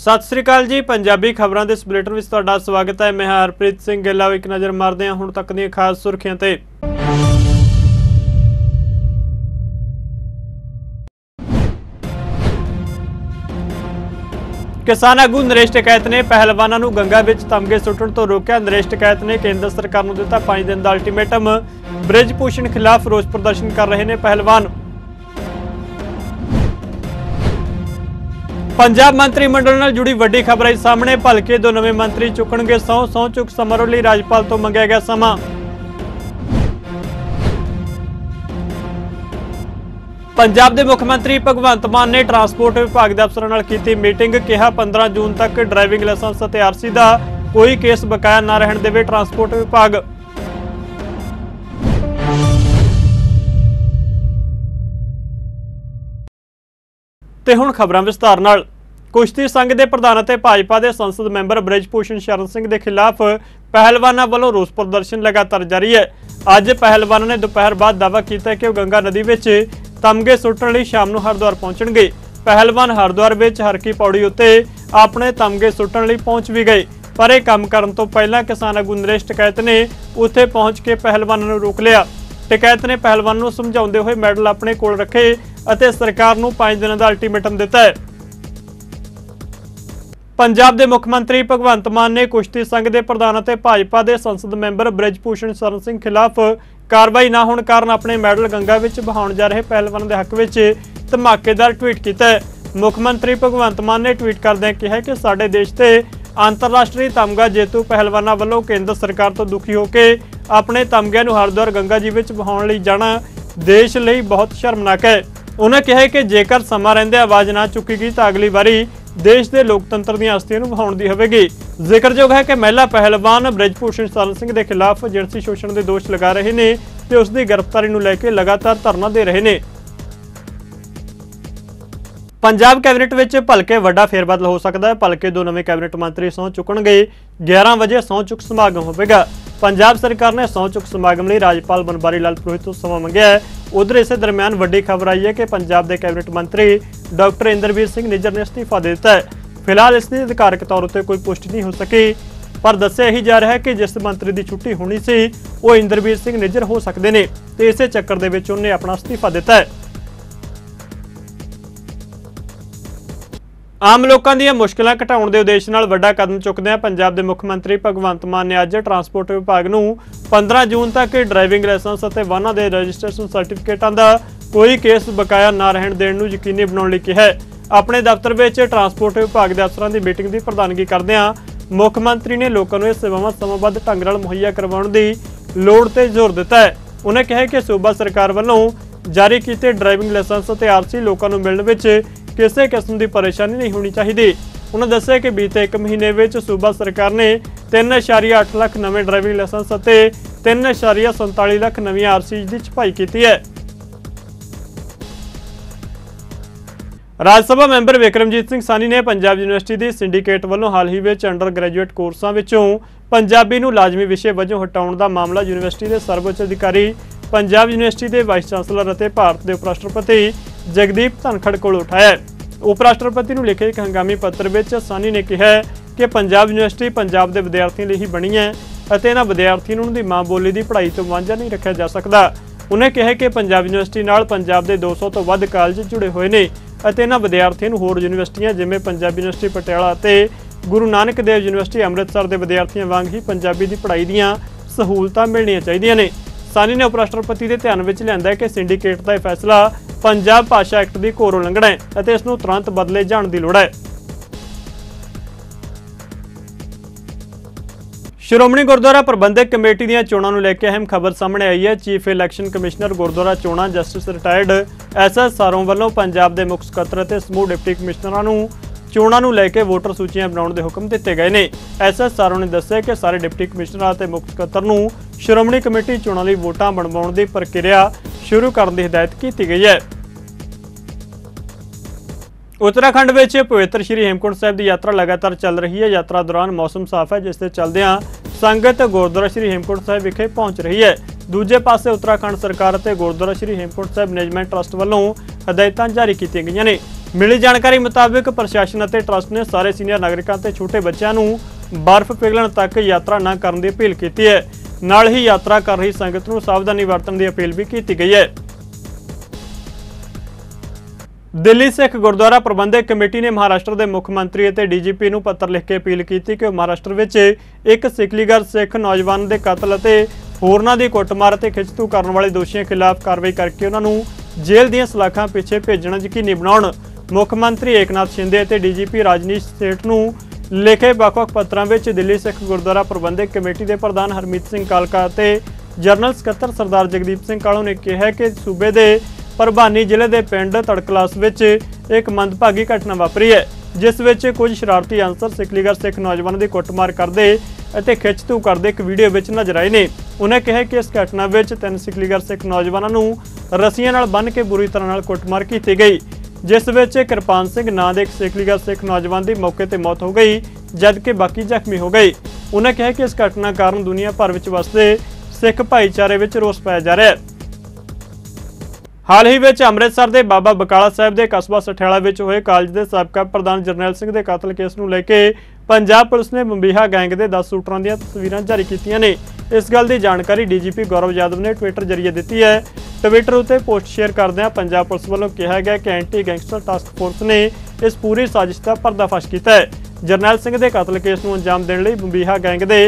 ਸਤਿ ਸ੍ਰੀ ਅਕਾਲ ਜੀ, ਪੰਜਾਬੀ ਖਬਰਾਂ ਦੇ ਸਪਲੇਟਰ ਵਿੱਚ ਤੁਹਾਡਾ ਸਵਾਗਤ ਹੈ। ਮੈਂ ਹਰਪ੍ਰੀਤ ਸਿੰਘ ਗਿੱਲਾ। ਇੱਕ ਨਜ਼ਰ ਮਾਰਦੇ ਹਾਂ ਹੁਣ ਤੱਕ ਦੀਆਂ ਖਾਸ ਸੁਰਖੀਆਂ ਤੇ। ਕਿਸਾਨ ਆਗੂ ਨਰੇਸ਼ ਟਕੈਤ ਨੇ ਪਹਿਲਵਾਨਾਂ ਨੂੰ ਗੰਗਾ ਵਿੱਚ ਤਮਗੇ ਸੁੱਟਣ ਤੋਂ ਰੋਕਿਆ। ਨਰੇਸ਼ ਟਕੈਤ ਨੇ ਕੇਂਦਰ ਸਰਕਾਰ ਨੂੰ ਦਿੱਤਾ 5 ਦਿਨ ਦਾ ਅਲਟੀਮੇਟਮ ਬ੍ਰਿਜ ਭੂਸ਼ਣ ਖਿਲਾਫ ਰੋਸ ਪ੍ਰਦਰਸ਼ਨ ਕਰ ਰਹੇ ਨੇ ਪਹਿਲਵਾਨ। ਪੰਜਾਬ ਮੰਤਰੀ ਮੰਡਲ ਨਾਲ ਜੁੜੀ ਵੱਡੀ ਖਬਰ ਆਈ ਸਾਹਮਣੇ, ਭਲਕੇ ਦੋ ਨਵੇਂ ਮੰਤਰੀ ਚੁੱਕਣਗੇ ਸਹੁੰ ਸਹੁੰ ਚੁੱਕ ਸਮਾਰੋਹ ਲਈ ਰਾਜਪਾਲ ਤੋਂ ਮੰਗਿਆ ਗਿਆ ਸਮਾਂ। ਪੰਜਾਬ ਦੇ ਮੁੱਖ ਮੰਤਰੀ ਭਗਵੰਤ ਮਾਨ ਨੇ ਟਰਾਂਸਪੋਰਟ ਵਿਭਾਗ ਦੇ ਅਫਸਰਾਂ ਨਾਲ ਕੀਤੀ ਮੀਟਿੰਗ, ਕਿਹਾ 15 ਜੂਨ ਤੱਕ ਡਰਾਈਵਿੰਗ ਲਾਇਸੈਂਸ ਅਤੇ ਆਰਸੀ ਦਾ ਕੋਈ ਕੇਸ ਬਕਾਇਆ ਨਾ ਰਹਿਣ ਦੇਵੇ ਟਰਾਂਸਪੋਰਟ ਵਿਭਾਗ। ਤੇ ਹੁਣ ਖਬਰਾਂ ਵਿਸਤਾਰ ਨਾਲ। ਕੁਸ਼ਤੀ ਸੰਘ ਦੇ ਪ੍ਰਧਾਨ ਅਤੇ ਭਾਜਪਾ ਦੇ ਸੰਸਦ ਮੈਂਬਰ ਬ੍ਰਿਜ ਸ਼ਰਨ ਸਿੰਘ ਦੇ ਖਿਲਾਫ ਪਹਿਲਵਾਨਾਂ ਵੱਲੋਂ ਰੋਸ ਪ੍ਰਦਰਸ਼ਨ ਲਗਾਤਾਰ ਜਾਰੀ ਹੈ। ਅੱਜ ਪਹਿਲਵਾਨਾਂ ਨੇ ਦੁਪਹਿਰ ਬਾਅਦ ਦਾਅਵਾ ਕੀਤਾ ਕਿ ਉਹ ਗੰਗਾ ਨਦੀ ਵਿੱਚ ਤਮਗੇ ਸੁੱਟਣ ਲਈ ਸ਼ਾਮ ਨੂੰ ਹਰਿਦੁਆਰ ਪਹੁੰਚਣਗੇ। ਪਹਿਲਵਾਨ ਹਰਿਦੁਆਰ ਵਿੱਚ ਹਰਕੀ ਪੌੜੀ ਉੱਤੇ ਆਪਣੇ ਤਮਗੇ ਸੁੱਟਣ ਲਈ ਪਹੁੰਚ ਵੀ ਗਏ। ਪਰ ਇਹ ਕੰਮ ਕਰਨ ਤੋਂ ਪਹਿਲਾਂ ਕਿਸਾਨ ਆਗੂ ਨਰੇਸ਼ ਟਕੈਤ ਨੇ ਉੱਥੇ ਪਹੁੰਚ ਕੇ ਪਹਿਲਵਾਨਾਂ ਨੂੰ ਰੋਕ ਲਿਆ। ਟਕੈਤ ਨੇ ਪਹਿਲਵਾਨ ਨੂੰ ਸਮਝਾਉਂਦੇ ਹੋਏ ਮੈਡਲ ਆਪਣੇ ਕੋਲ ਰੱਖੇ ਅਤੇ ਸਰਕਾਰ ਨੂੰ 5 ਦਿਨਾਂ ਦਾ ਅਲਟੀਮੇਟਮ ਦਿੱਤਾ ਹੈ। ਪੰਜਾਬ ਦੇ ਮੁੱਖ ਮੰਤਰੀ ਭਗਵੰਤ ਮਾਨ ਨੇ ਕੁਸ਼ਤੀ ਸੰਘ ਦੇ ਪ੍ਰਧਾਨ ਅਤੇ ਭਾਜਪਾ ਦੇ ਸੰਸਦ ਮੈਂਬਰ ਬ੍ਰਿਜ ਸ਼ਰਨ ਸਿੰਘ ਖਿਲਾਫ ਕਾਰਵਾਈ ਨਾ ਹੋਣ ਕਾਰਨ ਆਪਣੇ ਮੈਡਲ ਗੰਗਾ ਵਿੱਚ ਬਹਾਉਣ ਜਾ ਰਹੇ ਪਹਿਲਵਾਨ ਦੇ ਹੱਕ ਵਿੱਚ ਧਮਾਕੇਦਾਰ ਟਵੀਟ ਕੀਤਾ ਹੈ। ਮੁੱਖ ਮੰਤਰੀ ਭਗਵੰਤ ਮਾਨ ਨੇ ਟਵੀਟ ਕਰਦਿਆਂ ਕਿਹਾ ਕਿ ਸਾਡੇ ਦੇਸ਼ ਤੇ ਅੰਤਰਰਾਸ਼ਟਰੀ ਤਮਗਾ ਜੇਤੂ ਪਹਿਲਵਾਨਾਂ ਵੱਲੋਂ ਕੇਂਦਰ ਸਰਕਾਰ ਤੋਂ ਦੁਖੀ ਹੋ ਕੇ ਆਪਣੇ ਤਮਗਿਆਂ ਨੂੰ ਹਰਿਦੁਆਰ ਗੰਗਾ ਜੀ ਵਿੱਚ ਵਹਾਉਣ ਲਈ ਜਾਣਾ ਦੇਸ਼ ਲਈ ਬਹੁਤ ਸ਼ਰਮਨਾਕ ਹੈ। ਉਹਨਾਂ ਕਿਹਾ ਕਿ ਜੇਕਰ ਸਮਾਂ ਰਹਿੰਦੇ ਆਵਾਜ਼ ਨਾ ਚੁੱਕੀ ਗਈ ਤਾਂ ਅਗਲੀ ਵਾਰੀ ਦੇਸ਼ ਦੇ ਲੋਕਤੰਤਰ ਦੀਆਂ ਹਸਤੀਆਂ ਨੂੰ ਵਹਾਉਣ ਦੀ ਹੋਵੇਗੀ। ਜ਼ਿਕਰਯੋਗ ਹੈ ਕਿ ਮਹਿਲਾ ਪਹਿਲਵਾਨ ਬ੍ਰਿਜਭੂਸ਼ਣ ਸਰਨ ਸਿੰਘ ਦੇ ਖਿਲਾਫ ਜਿਣਸੀ ਸ਼ੋਸ਼ਣ ਦੇ ਦੋਸ਼ ਲਗਾ ਰਹੇ ਨੇ ਤੇ ਉਸ ਦੀ ਗ੍ਰਿਫਤਾਰੀ ਨੂੰ ਲੈ ਕੇ ਲਗਾਤਾਰ ਧਰਨਾ ਦੇ ਰਹੇ ਨੇ। ਪੰਜਾਬ ਕੈਬਨਿਟ ਵਿੱਚ ਭਲਕੇ ਵੱਡਾ ਫੇਰਬਦਲ ਹੋ ਸਕਦਾ ਹੈ। ਭਲਕੇ ਦੋ ਨਵੇਂ ਕੈਬਨਿਟ ਮੰਤਰੀ ਸਹੁੰ ਚੁੱਕਣਗੇ। 11 ਵਜੇ ਸਹੁੰ ਚੁੱਕ ਸਮਾਗਮ ਹੋਵੇਗਾ। ਪੰਜਾਬ ਸਰਕਾਰ ਨੇ ਸਹੁੰ ਚੁੱਕ ਸਮਾਗਮ ਲਈ ਰਾਜਪਾਲ ਬਨਵਾਰੀ ਲਾਲ ਪੁਰੋਹਿਤ ਤੋਂ ਸਮਾਂ ਮੰਗਿਆ ਹੈ। ਉਧਰ ਇਸੇ ਦਰਮਿਆਨ ਵੱਡੀ ਖਬਰ ਆਈ ਹੈ ਕਿ ਪੰਜਾਬ ਦੇ ਕੈਬਨਿਟ ਮੰਤਰੀ ਡਾਕਟਰ ਇੰਦਰਵੀਰ ਸਿੰਘ ਨਿੱਜਰ ਨੇ ਅਸਤੀਫਾ ਦੇ ਦਿੱਤਾ ਹੈ। ਫਿਲਹਾਲ ਇਸ ਦੀ ਅਧਿਕਾਰਕ ਤੌਰ ਉੱਤੇ ਕੋਈ ਪੁਸ਼ਟੀ ਨਹੀਂ ਹੋ ਸਕੀ, ਪਰ ਦੱਸਿਆ ਹੀ ਜਾ ਰਿਹਾ ਹੈ ਕਿ ਜਿਸ ਮੰਤਰੀ ਦੀ ਛੁੱਟੀ ਹੋਣੀ ਸੀ, ਉਹ ਇੰਦਰਵੀਰ ਸਿੰਘ ਨਿੱਜਰ ਹੋ ਸਕਦੇ ਨੇ ਤੇ ਇਸੇ ਚੱਕਰ ਦੇ ਵਿੱਚ ਉਹਨੇ ਆਪਣਾ ਅਸਤੀਫਾ ਦਿੱਤਾ ਹੈ। ਆਮ ਲੋਕਾਂ ਦੀਆਂ ਮੁਸ਼ਕਲਾਂ ਘਟਾਉਣ ਦੇ ਉਦੇਸ਼ ਨਾਲ ਵੱਡਾ ਕਦਮ ਚੁੱਕਦਿਆਂ ਪੰਜਾਬ ਦੇ ਮੁੱਖ ਮੰਤਰੀ ਭਗਵੰਤ ਮਾਨ ਨੇ ਅੱਜ ਟਰਾਂਸਪੋਰਟ ਵਿਭਾਗ ਨੂੰ 15 ਜੂਨ ਤੱਕ ਡਰਾਈਵਿੰਗ ਲਾਇਸੈਂਸ ਅਤੇ ਵਾਹਨਾਂ ਦੇ ਰਜਿਸਟ੍ਰੇਸ਼ਨ ਸਰਟੀਫਿਕੇਟਾਂ ਦਾ ਕੋਈ ਕੇਸ ਬਕਾਇਆ ਨਾ ਰਹਿਣ ਦੇਣ ਨੂੰ ਯਕੀਨੀ ਬਣਾਉਣ ਲਈ ਕਿਹਾ ਹੈ। ਆਪਣੇ ਦਫ਼ਤਰ ਵਿੱਚ ਟਰਾਂਸਪੋਰਟ ਵਿਭਾਗ ਦੇ ਅਫਸਰਾਂ ਦੀ ਮੀਟਿੰਗ ਦੀ ਪ੍ਰਧਾਨਗੀ ਕਰਦਿਆਂ ਮੁੱਖ ਮੰਤਰੀ ਨੇ ਲੋਕਾਂ ਨੂੰ ਇਹ ਸੇਵਾਵਾਂ ਸਮਾਬੱਧ ਢੰਗ ਨਾਲ ਮੁਹੱਈਆ ਕਰਵਾਉਣ ਦੀ ਲੋੜ ਤੇ ਜ਼ੋਰ ਦਿੱਤਾ ਹੈ। ਉਹਨੇ ਕਿਹਾ ਕਿ ਸੂਬਾ ਸਰਕਾਰ ਵੱਲੋਂ ਜਾਰੀ ਕੀਤੇ ਡਰਾਈਵਿੰਗ ਲਾਇਸੈਂਸ ਅਤੇ ਆਰਸੀ ਲੋਕਾਂ ਨੂੰ ਮਿਲਣ ਵਿੱਚ ਕਿਸੇ ਕਿਸਮ ਦੀ ਪਰੇਸ਼ਾਨੀ ਨਹੀਂ ਹੋਣੀ ਚਾਹੀਦੀ। ਉਹਨਾਂ ਦੱਸਿਆ ਕਿ ਬੀਤੇ 1 ਮਹੀਨੇ ਵਿੱਚ ਸੂਬਾ ਸਰਕਾਰ ਨੇ 3.8 ਲੱਖ ਨਵੇਂ ਡਰਾਈਵਿੰਗ ਲਾਇਸੈਂਸ ਅਤੇ 3.47 ਲੱਖ ਨਵੀਆਂ ਆਰਸੀ ਦੀ ਛਪਾਈ ਕੀਤੀ ਹੈ। ਰਾਜ ਸਭਾ ਮੈਂਬਰ ਵਿਕਰਮਜੀਤ ਸਿੰਘ ਸਾਨੀ ਨੇ ਪੰਜਾਬ ਯੂਨੀਵਰਸਿਟੀ ਦੀ ਸਿੰਡੀਕੇਟ ਵੱਲੋਂ ਹਾਲ ਹੀ ਵਿੱਚ ਅੰਡਰ ਗ੍ਰੈਜੂਏਟ ਕੋਰਸਾਂ ਵਿੱਚੋਂ ਪੰਜਾਬੀ ਨੂੰ ਲਾਜ਼ਮੀ ਵਿਸ਼ੇ ਵਜੋਂ ਹਟਾਉਣ ਦਾ ਮਾਮਲਾ ਯੂਨੀਵਰਸਿਟੀ ਦੇ ਸਰਵਉੱਚ ਅਧਿਕਾਰੀ, ਪੰਜਾਬ ਯੂਨੀਵਰਸਿਟੀ ਦੇ ਵਾਈਸ ਚਾਂਸਲਰ ਅਤੇ ਭਾਰਤ ਦੇ ਉਪ ਰਾਸ਼ਟਰਪਤੀ ਜਗਦੀਪ ਧਨਖੜ ਕੋਲ ਉਠਾਇਆ। ਉਪ ਰਾਸ਼ਟਰਪਤੀ ਨੂੰ ਲਿਖੇ ਇੱਕ ਹੰਗਾਮੀ ਪੱਤਰ ਵਿੱਚ ਸਾਨੀ ਨੇ ਕਿਹਾ ਕਿ ਪੰਜਾਬ ਯੂਨੀਵਰਸਿਟੀ ਪੰਜਾਬ ਦੇ ਵਿਦਿਆਰਥੀਆਂ ਲਈ ਹੀ ਬਣੀ ਹੈ ਅਤੇ ਇਹਨਾਂ ਵਿਦਿਆਰਥੀਆਂ ਨੂੰ ਉਹਨਾਂ ਦੀ ਮਾਂ ਬੋਲੀ ਦੀ ਪੜ੍ਹਾਈ ਤੋਂ ਵਾਂਝਾ ਨਹੀਂ ਰੱਖਿਆ ਜਾ ਸਕਦਾ। ਉਹਨੇ ਕਿਹਾ ਕਿ ਪੰਜਾਬ ਯੂਨੀਵਰਸਿਟੀ ਨਾਲ ਪੰਜਾਬ ਦੇ 200 ਤੋਂ ਵੱਧ ਕਾਲਜ ਜੁੜੇ ਹੋਏ ਨੇ ਅਤੇ ਇਹਨਾਂ ਵਿਦਿਆਰਥੀਆਂ ਨੂੰ ਹੋਰ ਯੂਨੀਵਰਸਿਟੀਆਂ ਜਿਵੇਂ ਪੰਜਾਬ ਯੂਨੀਵਰਸਿਟੀ ਪਟਿਆਲਾ ਅਤੇ ਗੁਰੂ ਨਾਨਕ ਦੇਵ ਯੂਨੀਵਰਸਿਟੀ ਅੰਮ੍ਰਿਤਸਰ ਦੇ ਵਿਦਿਆਰਥੀਆਂ ਵਾਂਗ ਹੀ ਪੰਜਾਬੀ ਦੀ ਪੜ੍ਹਾਈ ਦੀਆਂ ਸਹੂਲਤਾਂ ਮਿਲਣੀਆਂ ਚਾਹੀਦੀਆਂ ਨੇ। ਸਾਨੀ ਨੇ ਉਪ ਰਾਸ਼ਟਰਪਤੀ ਦੇ ਧਿਆਨ ਵਿੱਚ ਲਿਆਂਦਾ ਕਿ ਸਿੰਡੀਕੇਟ ਦਾ ਇਹ ਫੈਸਲਾ ਪੰਜਾਬ ਭਾਸ਼ਾ ਐਕਟ ਦੀ ਘੋਰ ਉਲੰਘਣਾ ਹੈ ਅਤੇ ਇਸ ਨੂੰ ਤੁਰੰਤ ਬਦਲੇ ਜਾਣ ਦੀ ਲੋੜ ਹੈ। ਸ਼੍ਰੋਮਣੀ ਗੁਰਦੁਆਰਾ ਪ੍ਰਬੰਧਕ ਕਮੇਟੀ ਦੀਆਂ ਚੋਣਾਂ ਨੂੰ ਲੈ ਕੇ ਅਹਿਮ ਖਬਰ ਸਾਹਮਣੇ ਆਈ ਹੈ। ਚੀਫ ਇਲੈਕਸ਼ਨ ਕਮਿਸ਼ਨਰ ਗੁਰਦੁਆਰਾ ਚੋਣਾਂ ਜਸਟਿਸ ਰਿਟਾਇਰਡ ਐਸਐਸ ਸਾਰੋਂ ਵੱਲੋਂ ਪੰਜਾਬ ਦੇ ਮੁੱਖ ਸਕੱਤਰ ਅਤੇ ਸਮੂਹ ਡਿਪਟੀ ਕਮਿਸ਼ਨਰਾਂ ਨੂੰ ਚੋਣਾਂ ਨੂੰ ਲੈ ਕੇ ਵੋਟਰ ਸੂਚੀਆਂ ਬਣਾਉਣ ਦੇ ਹੁਕਮ ਦਿੱਤੇ ਗਏ ਨੇ। ਐਸਐਸ ਸਾਰੋਂ ਨੇ ਦੱਸਿਆ ਕਿ ਸਾਰੇ ਡਿਪਟੀ ਕਮਿਸ਼ਨਰਾਂ ਅਤੇ ਮੁੱਖ ਸਕੱਤਰ ਨੂੰ ਸ਼੍ਰੋਮਣੀ ਕਮੇਟੀ ਚੋਣਾਂ ਲਈ ਵੋਟਾਂ ਬਣਵਾਉਣ ਦੀ ਪ੍ਰਕਿਰਿਆ ਸ਼ੁਰੂ ਕਰਨ ਦੀ ਹਦਾਇਤ ਕੀਤੀ ਗਈ ਹੈ। ਉੱਤਰਾਖੰਡ ਵਿੱਚ ਪਵਿੱਤਰ ਸ਼੍ਰੀ ਹੇਮਕੁੰਟ ਸਾਹਿਬ ਦੀ ਯਾਤਰਾ ਲਗਾਤਾਰ ਚੱਲ ਰਹੀ ਹੈ। ਯਾਤਰਾ ਦੌਰਾਨ ਮੌਸਮ ਸਾਫ਼ ਹੈ, ਜਿਸ ਦੇ ਚੱਲਦਿਆਂ ਸੰਗਤ ਗੁਰਦੁਆਰਾ ਸ਼੍ਰੀ ਹੇਮਕੁੰਟ ਸਾਹਿਬ ਵਿਖੇ ਪਹੁੰਚ ਰਹੀ ਹੈ। ਦੂਜੇ ਪਾਸੇ ਉੱਤਰਾਖੰਡ ਸਰਕਾਰ ਅਤੇ ਗੁਰਦੁਆਰਾ ਸ਼੍ਰੀ ਹੇਮਕੁੰਟ ਸਾਹਿਬ ਮੈਨੇਜਮੈਂਟ ਟਰਸਟ ਵੱਲੋਂ ਹਦਾਇਤਾਂ ਜਾਰੀ ਕੀਤੀਆਂ ਗਈਆਂ ਨੇ। ਮਿਲੀ ਜਾਣਕਾਰੀ ਮੁਤਾਬਕ ਪ੍ਰਸ਼ਾਸਨ ਅਤੇ ਟਰਸਟ ਨੇ ਸਾਰੇ ਸੀਨੀਅਰ ਨਾਗਰਿਕਾਂ ਤੇ ਛੋਟੇ ਬੱਚਿਆਂ ਨੂੰ ਬਰਫ਼ ਪਿਘਲਣ ਤੱਕ ਯਾਤਰਾ ਨਾ ਕਰਨ ਦੀ ਅਪੀਲ ਕੀਤੀ ਹੈ। ਨਾਲ ਹੀ ਯਾਤਰਾ ਕਰ ਰਹੀ ਸੰਗਤ ਨੂੰ ਸਾਵਧਾਨੀ ਵਰਤਣ ਦੀ ਅਪੀਲ ਵੀ ਕੀਤੀ ਗਈ ਹੈ। ਦਿੱਲੀ ਸਿੱਖ ਗੁਰਦੁਆਰਾ ਪ੍ਰਬੰਧਕ ਕਮੇਟੀ ਨੇ ਮਹਾਰਾਸ਼ਟਰ ਦੇ ਮੁੱਖ ਮੰਤਰੀ ਅਤੇ ਡੀਜੀਪੀ ਨੂੰ ਪੱਤਰ ਲਿਖ ਕੇ ਅਪੀਲ ਕੀਤੀ ਕਿ ਉਹ ਮਹਾਰਾਸ਼ਟਰ ਵਿੱਚ ਇੱਕ ਸਿਕਲੀਗਰ ਸਿੱਖ ਨੌਜਵਾਨ ਦੇ ਕਤਲ ਅਤੇ ਹੋਰਨਾਂ ਦੀ ਕੁੱਟਮਾਰ ਅਤੇ ਖਿੱਚਤੂ ਕਰਨ ਵਾਲੇ ਦੋਸ਼ੀਆਂ ਖਿਲਾਫ ਕਾਰਵਾਈ ਕਰਕੇ ਉਹਨਾਂ ਨੂੰ ਜੇਲ੍ਹ ਦੀਆਂ ਸਲਾਖਾਂ ਪਿੱਛੇ ਭੇਜਣਾ ਯਕੀਨੀ ਬਣਾਉਣ ਮੁੱਖ ਮੰਤਰੀ ਏਕਨਾਥ ਸ਼ਿੰਦੇ ਅਤੇ ਡੀਜੀਪੀ ਰਾਜਨੀਸ਼ ਸੇਠ ਨੂੰ ਲਿਖੇ ਵੱਖ-ਵੱਖ ਪੱਤਰਾਂ ਵਿੱਚ ਦਿੱਲੀ ਸਿੱਖ ਗੁਰਦੁਆਰਾ ਪ੍ਰਬੰਧਕ ਕਮੇਟੀ ਦੇ ਪ੍ਰਧਾਨ ਹਰਮੀਤ ਸਿੰਘ ਕਾਲਕਾ ਅਤੇ ਜਨਰਲ ਸਕੱਤਰ ਸਰਦਾਰ ਜਗਦੀਪ ਸਿੰਘ ਕਾਲੋਂ ਨੇ ਕਿਹਾ ਕਿ ਸੂਬੇ ਦੇ ਪਰਭਾਨੀ ਜ਼ਿਲ੍ਹੇ ਦੇ ਪਿੰਡ ਤੜਕਲਾਸ ਵਿੱਚ ਇੱਕ ਮੰਦਭਾਗੀ ਘਟਨਾ ਵਾਪਰੀ ਹੈ। ਜਿਸ ਵਿੱਚ ਕੁਝ ਸ਼ਰਾਰਤੀ ਅਨਸਰ ਸਿਕਲੀਗਰ ਸਿੱਖ ਨੌਜਵਾਨਾਂ ਦੀ ਕੁੱਟਮਾਰ ਕਰਦੇ ਅਤੇ ਖਿੱਚਤੂ ਕਰਦੇ ਇੱਕ ਵੀਡੀਓ ਵਿੱਚ ਨਜ਼ਰ ਆਏ ਨੇ। ਉਹਨਾਂ ਕਿਹਾ ਕਿ ਇਸ ਘਟਨਾ ਵਿੱਚ ਤਿੰਨ ਸਿਕਲੀਗਰ ਸਿੱਖ ਨੌਜਵਾਨਾਂ ਨੂੰ ਰੱਸੀਆਂ ਨਾਲ ਬੰਨ੍ਹ ਕੇ ਬੁਰੀ ਤਰ੍ਹਾਂ ਨਾਲ ਕੁੱਟਮਾਰ ਕੀਤੀ ਗਈ, ਜਿਸ ਵਿੱਚ ਕਿਰਪਾਨ ਸਿੰਘ ਨਾਂ ਦੇ ਇੱਕ ਸਿਕਲੀਗਰ ਸਿੱਖ ਨੌਜਵਾਨ ਦੀ ਮੌਕੇ ਤੇ ਮੌਤ ਹੋ ਗਈ, ਜਦਕਿ ਬਾਕੀ ਜ਼ਖਮੀ ਹੋ ਗਏ। ਉਹਨਾਂ ਕਿਹਾ ਕਿ ਇਸ ਘਟਨਾ ਕਾਰਨ ਦੁਨੀਆ ਭਰ ਵਿੱਚ ਵਸਦੇ ਸਿੱਖ ਭਾਈਚਾਰੇ ਵਿੱਚ ਰੋਸ ਪਾਇਆ ਜਾ ਰਿਹਾ ਹੈ। ਹਾਲ ਹੀ ਵਿੱਚ ਅੰਮ੍ਰਿਤਸਰ ਦੇ ਬਾਬਾ ਬਕਾਲਾ ਸਾਹਿਬ ਦੇ ਕਸਬਾ ਸਠਿਆਲਾ ਵਿੱਚ ਹੋਏ ਕਾਲਜ ਦੇ ਸਾਬਕਾ ਪ੍ਰਧਾਨ ਜਰਨੈਲ ਸਿੰਘ ਦੇ ਕਤਲ ਕੇਸ ਨੂੰ ਲੈ ਕੇ ਪੰਜਾਬ ਪੁਲਿਸ ਨੇ ਬੰਬੀਹਾ ਗੈਂਗ ਦੇ 10 ਸ਼ੂਟਰਾਂ ਦੀਆਂ ਤਸਵੀਰਾਂ ਜਾਰੀ ਕੀਤੀਆਂ ਨੇ। ਇਸ ਗੱਲ ਦੀ ਜਾਣਕਾਰੀ ਡੀਜੀਪੀ ਗੌਰਵ ਯਾਦਵ ਨੇ ਟਵਿੱਟਰ ਜ਼ਰੀਏ ਦਿੱਤੀ ਹੈ। ਟਵਿੱਟਰ ਉੱਤੇ ਪੋਸਟ ਸ਼ੇਅਰ ਕਰਦਿਆਂ ਪੰਜਾਬ ਪੁਲਿਸ ਵੱਲੋਂ ਕਿਹਾ ਗਿਆ ਕਿ ਐਂਟੀ ਗੈਂਗਸਟਰ ਟਾਸਕ ਫੋਰਸ ਨੇ ਇਸ ਪੂਰੀ ਸਾਜ਼ਿਸ਼ ਦਾ ਪਰਦਾਫਾਸ਼ ਕੀਤਾ ਹੈ। ਜਰਨੈਲ ਸਿੰਘ ਦੇ ਕਤਲ ਕੇਸ ਨੂੰ ਅੰਜਾਮ ਦੇਣ ਲਈ ਬੰਬੀਹਾ ਗੈਂਗ ਦੇ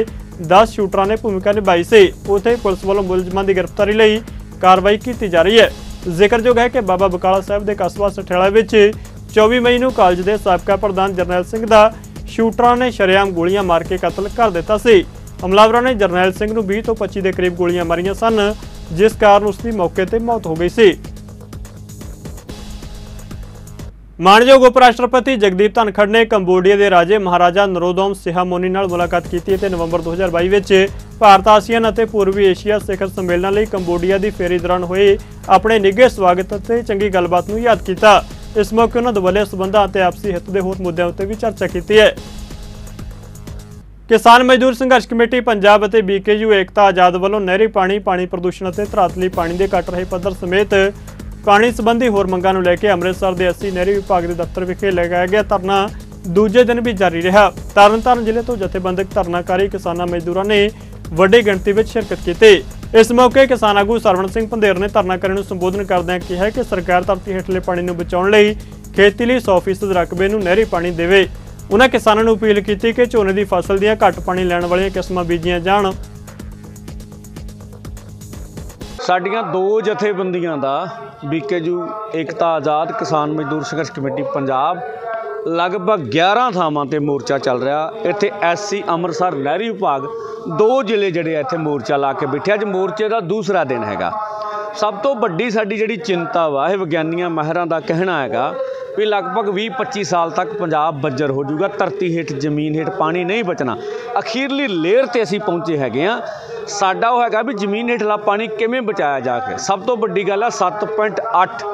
10 ਸ਼ੂਟਰਾਂ ਨੇ ਭੂਮਿਕਾ ਨਿਭਾਈ ਸੀ। ਉਥੇ ਪੁਲਿਸ ਵੱਲੋਂ ਮੁਲਜ਼ਮਾਂ ਦੀ ਗ੍ਰਿਫਤਾਰੀ ਲਈ ਕਾਰਵਾਈ ਕੀਤੀ ਜਾ ਰਹੀ ਹੈ। ਜ਼ਿਕਰਯੋਗ ਹੈ ਕਿ ਬਾਬਾ ਬਕਾਲਾ ਸਾਹਿਬ ਦੇ ਕਸਬਾ ਸਠਿਆਲਾ ਵਿੱਚ 24 ਮਈ ਨੂੰ ਕਾਲਜ ਦੇ ਸਾਬਕਾ ਪ੍ਰਧਾਨ ਜਰਨੈਲ ਸਿੰਘ ਦਾ ਸ਼ੂਟਰਾਂ ਨੇ ਸ਼ਰੇਆਮ ਗੋਲੀਆਂ ਮਾਰ ਕੇ ਕਤਲ ਕਰ ਦਿੱਤਾ ਸੀ। ਹਮਲਾਵਰਾਂ ਨੇ ਜਰਨੈਲ ਸਿੰਘ ਨੂੰ 20 ਤੋਂ 25 ਦੇ ਕਰੀਬ ਗੋਲੀਆਂ ਮਾਰੀਆਂ ਸਨ, ਜਿਸ ਕਾਰਨ ਉਸ ਦੀ ਮੌਕੇ ਤੇ ਮੌਤ ਹੋ ਗਈ ਸੀ। ਮਾਨਯੋਗ ਉਪ ਰਾਸ਼ਟਰਪਤੀ ਜਗਦੀਪ ਧਨਖੜ ਨੇ ਕੰਬੋਡੀਆ ਦੇ ਰਾਜੇ ਮਹਾਰਾਜਾ ਨਰੋਦਮ ਸਿਹਾਮੋਨੀ ਨਾਲ ਮੁਲਾਕਾਤ ਕੀਤੀ ਅਤੇ ਨਵੰਬਰ 2022 ਵਿੱਚ ਭਾਰਤ ਆਸੀਅਨ ਅਤੇ ਪੂਰਬੀ ਏਸ਼ੀਆ ਸਿਖਰ ਸੰਮੇਲਨ ਲਈ ਕੰਬੋਡੀਆ ਦੀ ਫੇਰੀ ਦੌਰਾਨ ਹੋਏ ਆਪਣੇ ਨਿੱਘੇ ਸਵਾਗਤ ਅਤੇ ਚੰਗੀ ਗੱਲਬਾਤ ਨੂੰ ਯਾਦ ਕੀਤਾ। ਇਸ ਮੌਕੇ ਉਹਨਾਂ ਦੁਵੱਲੇ ਸਬੰਧਾਂ ਅਤੇ ਆਪਸੀ ਹਿੱਤ ਦੇ ਹੋਰ ਮੁੱਦਿਆਂ ਉੱਤੇ ਵੀ ਚਰਚਾ ਕੀਤੀ ਹੈ। ਕਿਸਾਨ ਮਜ਼ਦੂਰ ਸੰਘਰਸ਼ ਕਮੇਟੀ ਪੰਜਾਬ ਅਤੇ ਬੀਕੇਯੂ ਏਕਤਾ ਆਜ਼ਾਦ ਵੱਲੋਂ ਨਹਿਰੀ ਪਾਣੀ ਪਾਣੀ ਪ੍ਰਦੂਸ਼ਣ ਅਤੇ ਧਰਾਤਲੀ ਪਾਣੀ ਦੇ ਘਟ ਰਹੇ ਪੱਧਰ ਸਮੇਤ ਪਾਣੀ ਸੰਬੰਧੀ ਹੋਰ ਮੰਗਾਂ ਨੂੰ ਲੈ ਕੇ ਅੰਮ੍ਰਿਤਸਰ ਦੇ 80 ਨਹਿਰੀ ਵਿਭਾਗ ਦੇ ਦਫ਼ਤਰ ਵਿਖੇ ਲਗਾਇਆ ਗਿਆ ਧਰਨਾ ਦੂਜੇ ਦਿਨ ਵੀ ਜਾਰੀ ਰਿਹਾ। ਤਰਨਤਾਰਨ ਜ਼ਿਲ੍ਹੇ ਤੋਂ ਜਥੇਬੰਦਕ ਧਰਨਾਕਾਰੀ ਕਿਸਾਨਾਂ ਮਜ਼ਦੂਰਾਂ ਨੇ ਵੱਡੀ ਗਿਣਤੀ ਵਿੱਚ ਸ਼ਿਰਕਤ ਕੀਤੀ। ਇਸ ਮੌਕੇ ਕਿਸਾਨ ਆਗੂ ਸਰਵਣ ਸਿੰਘ ਪੰਧੇਰ ਨੇ ਧਰਨਾਕਾਰੀ ਨੂੰ ਸੰਬੋਧਨ ਕਰਦਿਆਂ ਕਿਹਾ ਕਿ ਸਰਕਾਰ ਧਰਤੀ ਹੇਠਲੇ ਪਾਣੀ ਨੂੰ ਬਚਾਉਣ ਲਈ ਖੇਤੀ ਲਈ 100% ਰਕਬੇ ਨੂੰ ਨਹਿਰੀ ਪਾਣੀ ਦੇਵੇ। ਉਹਨਾਂ ਕਿਸਾਨਾਂ ਨੂੰ ਅਪੀਲ ਕੀਤੀ ਕਿ ਝੋਨੇ ਦੀ ਫਸਲ ਦੀਆਂ ਘੱਟ ਪਾਣੀ ਲੈਣ ਵਾਲੀਆਂ ਕਿਸਮਾਂ ਬੀਜੀਆਂ ਜਾਣ। ਸਾਡੀਆਂ ਦੋ ਜਥੇਬੰਦੀਆਂ ਦਾ ਬੀਕੇਯੂ ਏਕਤਾ ਆਜ਼ਾਦ ਕਿਸਾਨ ਮਜ਼ਦੂਰ ਸੰਘਰਸ਼ ਕਮੇਟੀ ਪੰਜਾਬ। ਲਗਭਗ 11 ਥਾਵਾਂ ਤੇ ਮੋਰਚਾ ਚੱਲ ਰਿਹਾ। ਇੱਥੇ ਐਸਸੀ ਅੰਮ੍ਰਿਤਸਰ ਲਹਿਰੀ ਵਿਭਾਗ ਦੋ ਜ਼ਿਲ੍ਹੇ ਜਿਹੜੇ ਇੱਥੇ ਮੋਰਚਾ ਲਾ ਕੇ ਬੈਠੇ ਅੱਜ ਮੋਰਚੇ ਦਾ ਦੂਸਰਾ ਦਿਨ ਹੈਗਾ। ਸਭ ਤੋਂ ਵੱਡੀ ਸਾਡੀ ਜਿਹੜੀ ਚਿੰਤਾ ਵਾ, ਇਹ ਵਿਗਿਆਨੀਆਂ ਮਾਹਿਰਾਂ ਦਾ ਕਹਿਣਾ ਹੈਗਾ ਵੀ ਲਗਭਗ 20-25 ਸਾਲ ਤੱਕ ਪੰਜਾਬ ਬੱਜਰ ਹੋ ਜਾਊਗਾ, ਧਰਤੀ ਹੇਠ, ਜ਼ਮੀਨ ਹੇਠ ਪਾਣੀ ਨਹੀਂ ਬਚਣਾ। ਅਖੀਰਲੀ ਲੇਅਰ ਤੇ ਅਸੀਂ ਪਹੁੰਚੇ ਹੈਗੇ ਆ ਸਾਡਾ ਉਹ ਹੈਗਾ ਵੀ ਜ਼ਮੀਨ ਹੇਠਲਾ ਪਾਣੀ ਕਿਵੇਂ ਬਚਾਇਆ ਜਾ ਕੇ ਸਭ ਤੋਂ ਵੱਡੀ ਗੱਲ ਆ 7.8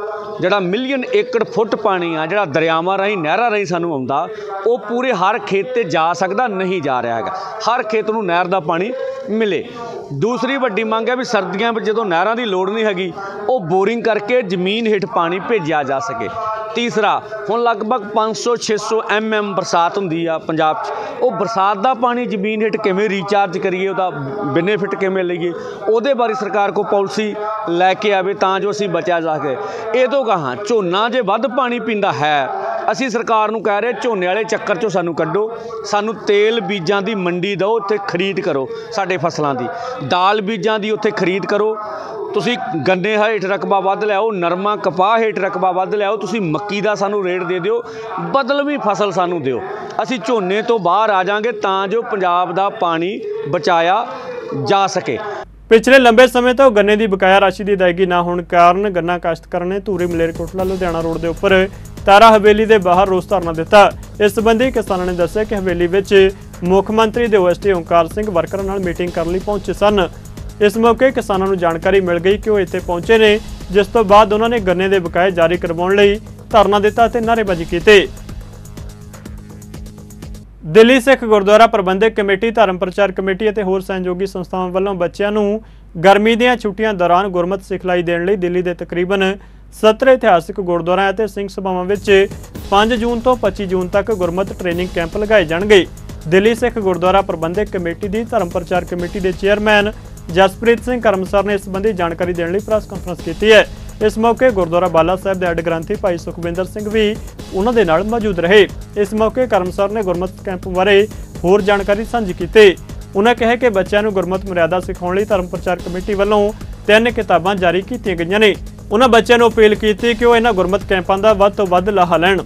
ਜਿਹੜਾ ਮਿਲੀਅਨ ਏਕੜ ਫੁੱਟ ਪਾਣੀ ਆ, ਜਿਹੜਾ ਦਰਿਆਵਾਂ ਰਾਹੀਂ, ਨਹਿਰਾਂ ਰਾਹੀਂ ਸਾਨੂੰ ਆਉਂਦਾ, ਉਹ ਪੂਰੇ ਹਰ ਖੇਤ ਤੇ ਜਾ ਸਕਦਾ, ਨਹੀਂ ਜਾ ਰਿਹਾ ਹੈਗਾ। ਹਰ ਖੇਤ ਨੂੰ ਨਹਿਰ ਦਾ ਪਾਣੀ ਮਿਲੇ। ਦੂਸਰੀ ਵੱਡੀ ਮੰਗ ਹੈ ਵੀ ਸਰਦੀਆਂ ਵਿੱਚ ਜਦੋਂ ਨਹਿਰਾਂ ਦੀ ਲੋੜ ਨਹੀਂ ਹੈਗੀ, ਉਹ ਬੋਰਿੰਗ ਕਰਕੇ ਜ਼ਮੀਨ ਹੇਠ ਪਾਣੀ ਭੇਜਿਆ ਜਾ ਸਕੇ। ਤੀਸਰਾ, ਹੁਣ ਲਗਭਗ 500 600 ਐਮਐਮ ਬਰਸਾਤ ਹੁੰਦੀ ਆ ਪੰਜਾਬ 'ਚ। ਉਹ ਬਰਸਾਤ ਦਾ ਪਾਣੀ ਜ਼ਮੀਨ ਹੇਠ ਕਿਵੇਂ ਰੀਚਾਰਜ ਕਰੀਏ, ਉਹਦਾ ਬੈਨੀਫਿਟ ਕਿਵੇਂ ਲਈਏ, ਉਹਦੇ ਬਾਰੇ ਸਰਕਾਰ ਕੋ ਪਾਲਿਸੀ ਲੈ ਕੇ ਆਵੇ ਤਾਂ ਜੋ ਅਸੀਂ ਬਚਿਆ ਜਾ ਸਕੇ। ਇਹ ਤੋਂ ਕਹਾਂ ਝੋਨਾ ਜੇ ਵੱਧ ਪਾਣੀ ਪੀਂਦਾ ਹੈ, ਅਸੀਂ ਸਰਕਾਰ ਨੂੰ ਕਹਿ ਰਹੇ ਝੋਨੇ ਵਾਲੇ ਚੱਕਰ ਚੋਂ ਸਾਨੂੰ ਕੱਢੋ, ਸਾਨੂੰ ਤੇਲ ਬੀਜਾਂ ਦੀ ਮੰਡੀ ਦਿਓ, ਉੱਥੇ ਖਰੀਦ ਕਰੋ ਸਾਡੇ ਫਸਲਾਂ ਦੀ। ਦਾਲ ਬੀਜਾਂ ਦੀ ਉੱਥੇ ਖਰੀਦ ਕਰੋ ਤੁਸੀਂ ਗੰਨੇ ਹੇਠ ਰਕਬਾ ਵੱਧ ਲਿਆਓ, ਨਰਮਾ ਕਪਾਹ ਹੇਠ ਰਕਬਾ ਵੱਧ ਲਿਆਓ, ਤੁਸੀਂ ਮੱਕੀ ਦਾ ਸਾਨੂੰ ਰੇਟ ਦੇ ਦਿਓ, ਬਦਲਵੀਂ ਫਸਲ ਸਾਨੂੰ ਦਿਓ। ਅਸੀਂ ਝੋਨੇ ਤੋਂ ਬਾਹਰ ਆ ਜਾਾਂਗੇ ਤਾਂ ਜੋ ਪੰਜਾਬ ਦਾ ਪਾਣੀ ਬਚਾਇਆ ਜਾ ਸਕੇ। ਪਿਛਲੇ ਲੰਬੇ ਸਮੇਂ ਤੋਂ ਗੰਨੇ ਦੀ ਬਕਾਇਆ ਰਾਸ਼ੀ ਦੀ ਅਦਾਇਗੀ ਨਾ ਹੋਣ ਕਾਰਨ ਗੰਨਾ ਕਾਸ਼ਤਕਾਰਾਂ ਨੇ ਧੂਰੀ ਮਲੇਰਕੋਟਲਾ ਲੁਧਿਆਣਾ ਰੋਡ ਦੇ ਉੱਪਰ ਤਾਰਾ ਹਵੇਲੀ ਦੇ ਬਾਹਰ ਰੋਸ ਧਰਨਾ ਦਿੱਤਾ। ਇਸ ਸੰਬੰਧੀ ਕਿਸਾਨਾਂ ਨੇ ਦੱਸਿਆ ਕਿ ਹਵੇਲੀ ਵਿੱਚ ਮੁੱਖ ਮੰਤਰੀ ਦੇ ਓਐਸਟੀ ਓਂਕਾਰ ਸਿੰਘ ਵਰਕਰਾਂ ਨਾਲ ਮੀਟਿੰਗ ਕਰਨ ਲਈ ਪਹੁੰਚੇ ਸਨ। ਇਸ ਮੌਕੇ ਕਿਸਾਨਾਂ ਨੂੰ ਜਾਣਕਾਰੀ ਮਿਲ ਗਈ ਕਿ ਉਹ ਇੱਥੇ ਪਹੁੰਚੇ ਨੇ, ਜਿਸ ਤੋਂ ਬਾਅਦ ਉਹਨਾਂ ਨੇ ਗੰਨੇ ਦੇ ਬਕਾਏ ਜਾਰੀ ਕਰਵਾਉਣ ਲਈ ਧਰਨਾ ਦਿੱਤਾ ਅਤੇ ਨਾਅਰੇਬਾਜ਼ੀ ਕੀਤੀ। ਦਿੱਲੀ ਸਿੱਖ ਗੁਰਦੁਆਰਾ ਪ੍ਰਬੰਧਕ ਕਮੇਟੀ, ਧਰਮ ਪ੍ਰਚਾਰ ਕਮੇਟੀ ਅਤੇ ਹੋਰ ਸਹਿਯੋਗੀ ਸੰਸਥਾਵਾਂ ਵੱਲੋਂ ਬੱਚਿਆਂ ਨੂੰ ਗਰਮੀ ਦੀਆਂ ਛੁੱਟੀਆਂ ਦੌਰਾਨ ਗੁਰਮਤਿ ਸਿਖਲਾਈ ਦੇਣ ਲਈ ਦਿੱਲੀ ਦੇ ਤਕਰੀਬਨ 17 ਇਤਿਹਾਸਕ ਗੁਰਦੁਆਰਿਆਂ ਅਤੇ ਸਿੰਘ ਸਭਾਵਾਂ ਵਿੱਚ 5 ਜੂਨ ਤੋਂ 25 ਜੂਨ ਤੱਕ ਗੁਰਮਤਿ ਟ੍ਰੇਨਿੰਗ ਕੈਂਪ ਲਗਾਏ ਜਾਣਗੇ। ਦਿੱਲੀ ਸਿੱਖ ਗੁਰਦੁਆਰਾ ਪ੍ਰਬੰਧਕ ਕਮੇਟੀ ਦੀ ਧਰਮ ਪ੍ਰਚਾਰ ਕਮੇਟੀ ਦੇ ਚੇਅਰਮੈਨ ਜਸਪ੍ਰੀਤ ਸਿੰਘ ਕਰਮਸਰ ਨੇ ਇਸ ਸੰਬੰਧੀ ਜਾਣਕਾਰੀ ਦੇਣ ਲਈ ਪ੍ਰੈਸ ਕਾਨਫਰੰਸ ਕੀਤੀ ਹੈ। ਇਸ ਮੌਕੇ ਗੁਰਦੁਆਰਾ ਬਾਲਾ ਸਾਹਿਬ ਦੇ ਹੈੱਡ ਗ੍ਰੰਥੀ ਭਾਈ ਸੁਖਵਿੰਦਰ ਸਿੰਘ ਵੀ ਉਹਨਾਂ ਦੇ ਨਾਲ ਮੌਜੂਦ ਰਹੇ। ਇਸ ਮੌਕੇ ਕਰਮਸਰ ਨੇ ਗੁਰਮਤਿ ਕੈਂਪ ਬਾਰੇ ਹੋਰ ਜਾਣਕਾਰੀ ਸਾਂਝੀ ਕੀਤੀ। ਉਹਨਾਂ ਕਿਹਾ ਕਿ ਬੱਚਿਆਂ ਨੂੰ ਗੁਰਮਤਿ ਮਰਿਆਦਾ ਸਿਖਾਉਣ ਲਈ ਧਰਮ ਪ੍ਰਚਾਰ ਕਮੇਟੀ ਵੱਲੋਂ ਤਿੰਨ ਕਿਤਾਬਾਂ ਜਾਰੀ ਕੀਤੀਆਂ ਗਈਆਂ ਨੇ। ਉਹਨਾਂ ਬੱਚਿਆਂ ਨੂੰ ਅਪੀਲ ਕੀਤੀ ਕਿ ਉਹ ਇਹਨਾਂ ਗੁਰਮਤਿ ਕੈਂਪਾਂ ਦਾ ਵੱਧ ਤੋਂ ਵੱਧ ਲਾਹਾ ਲੈਣ।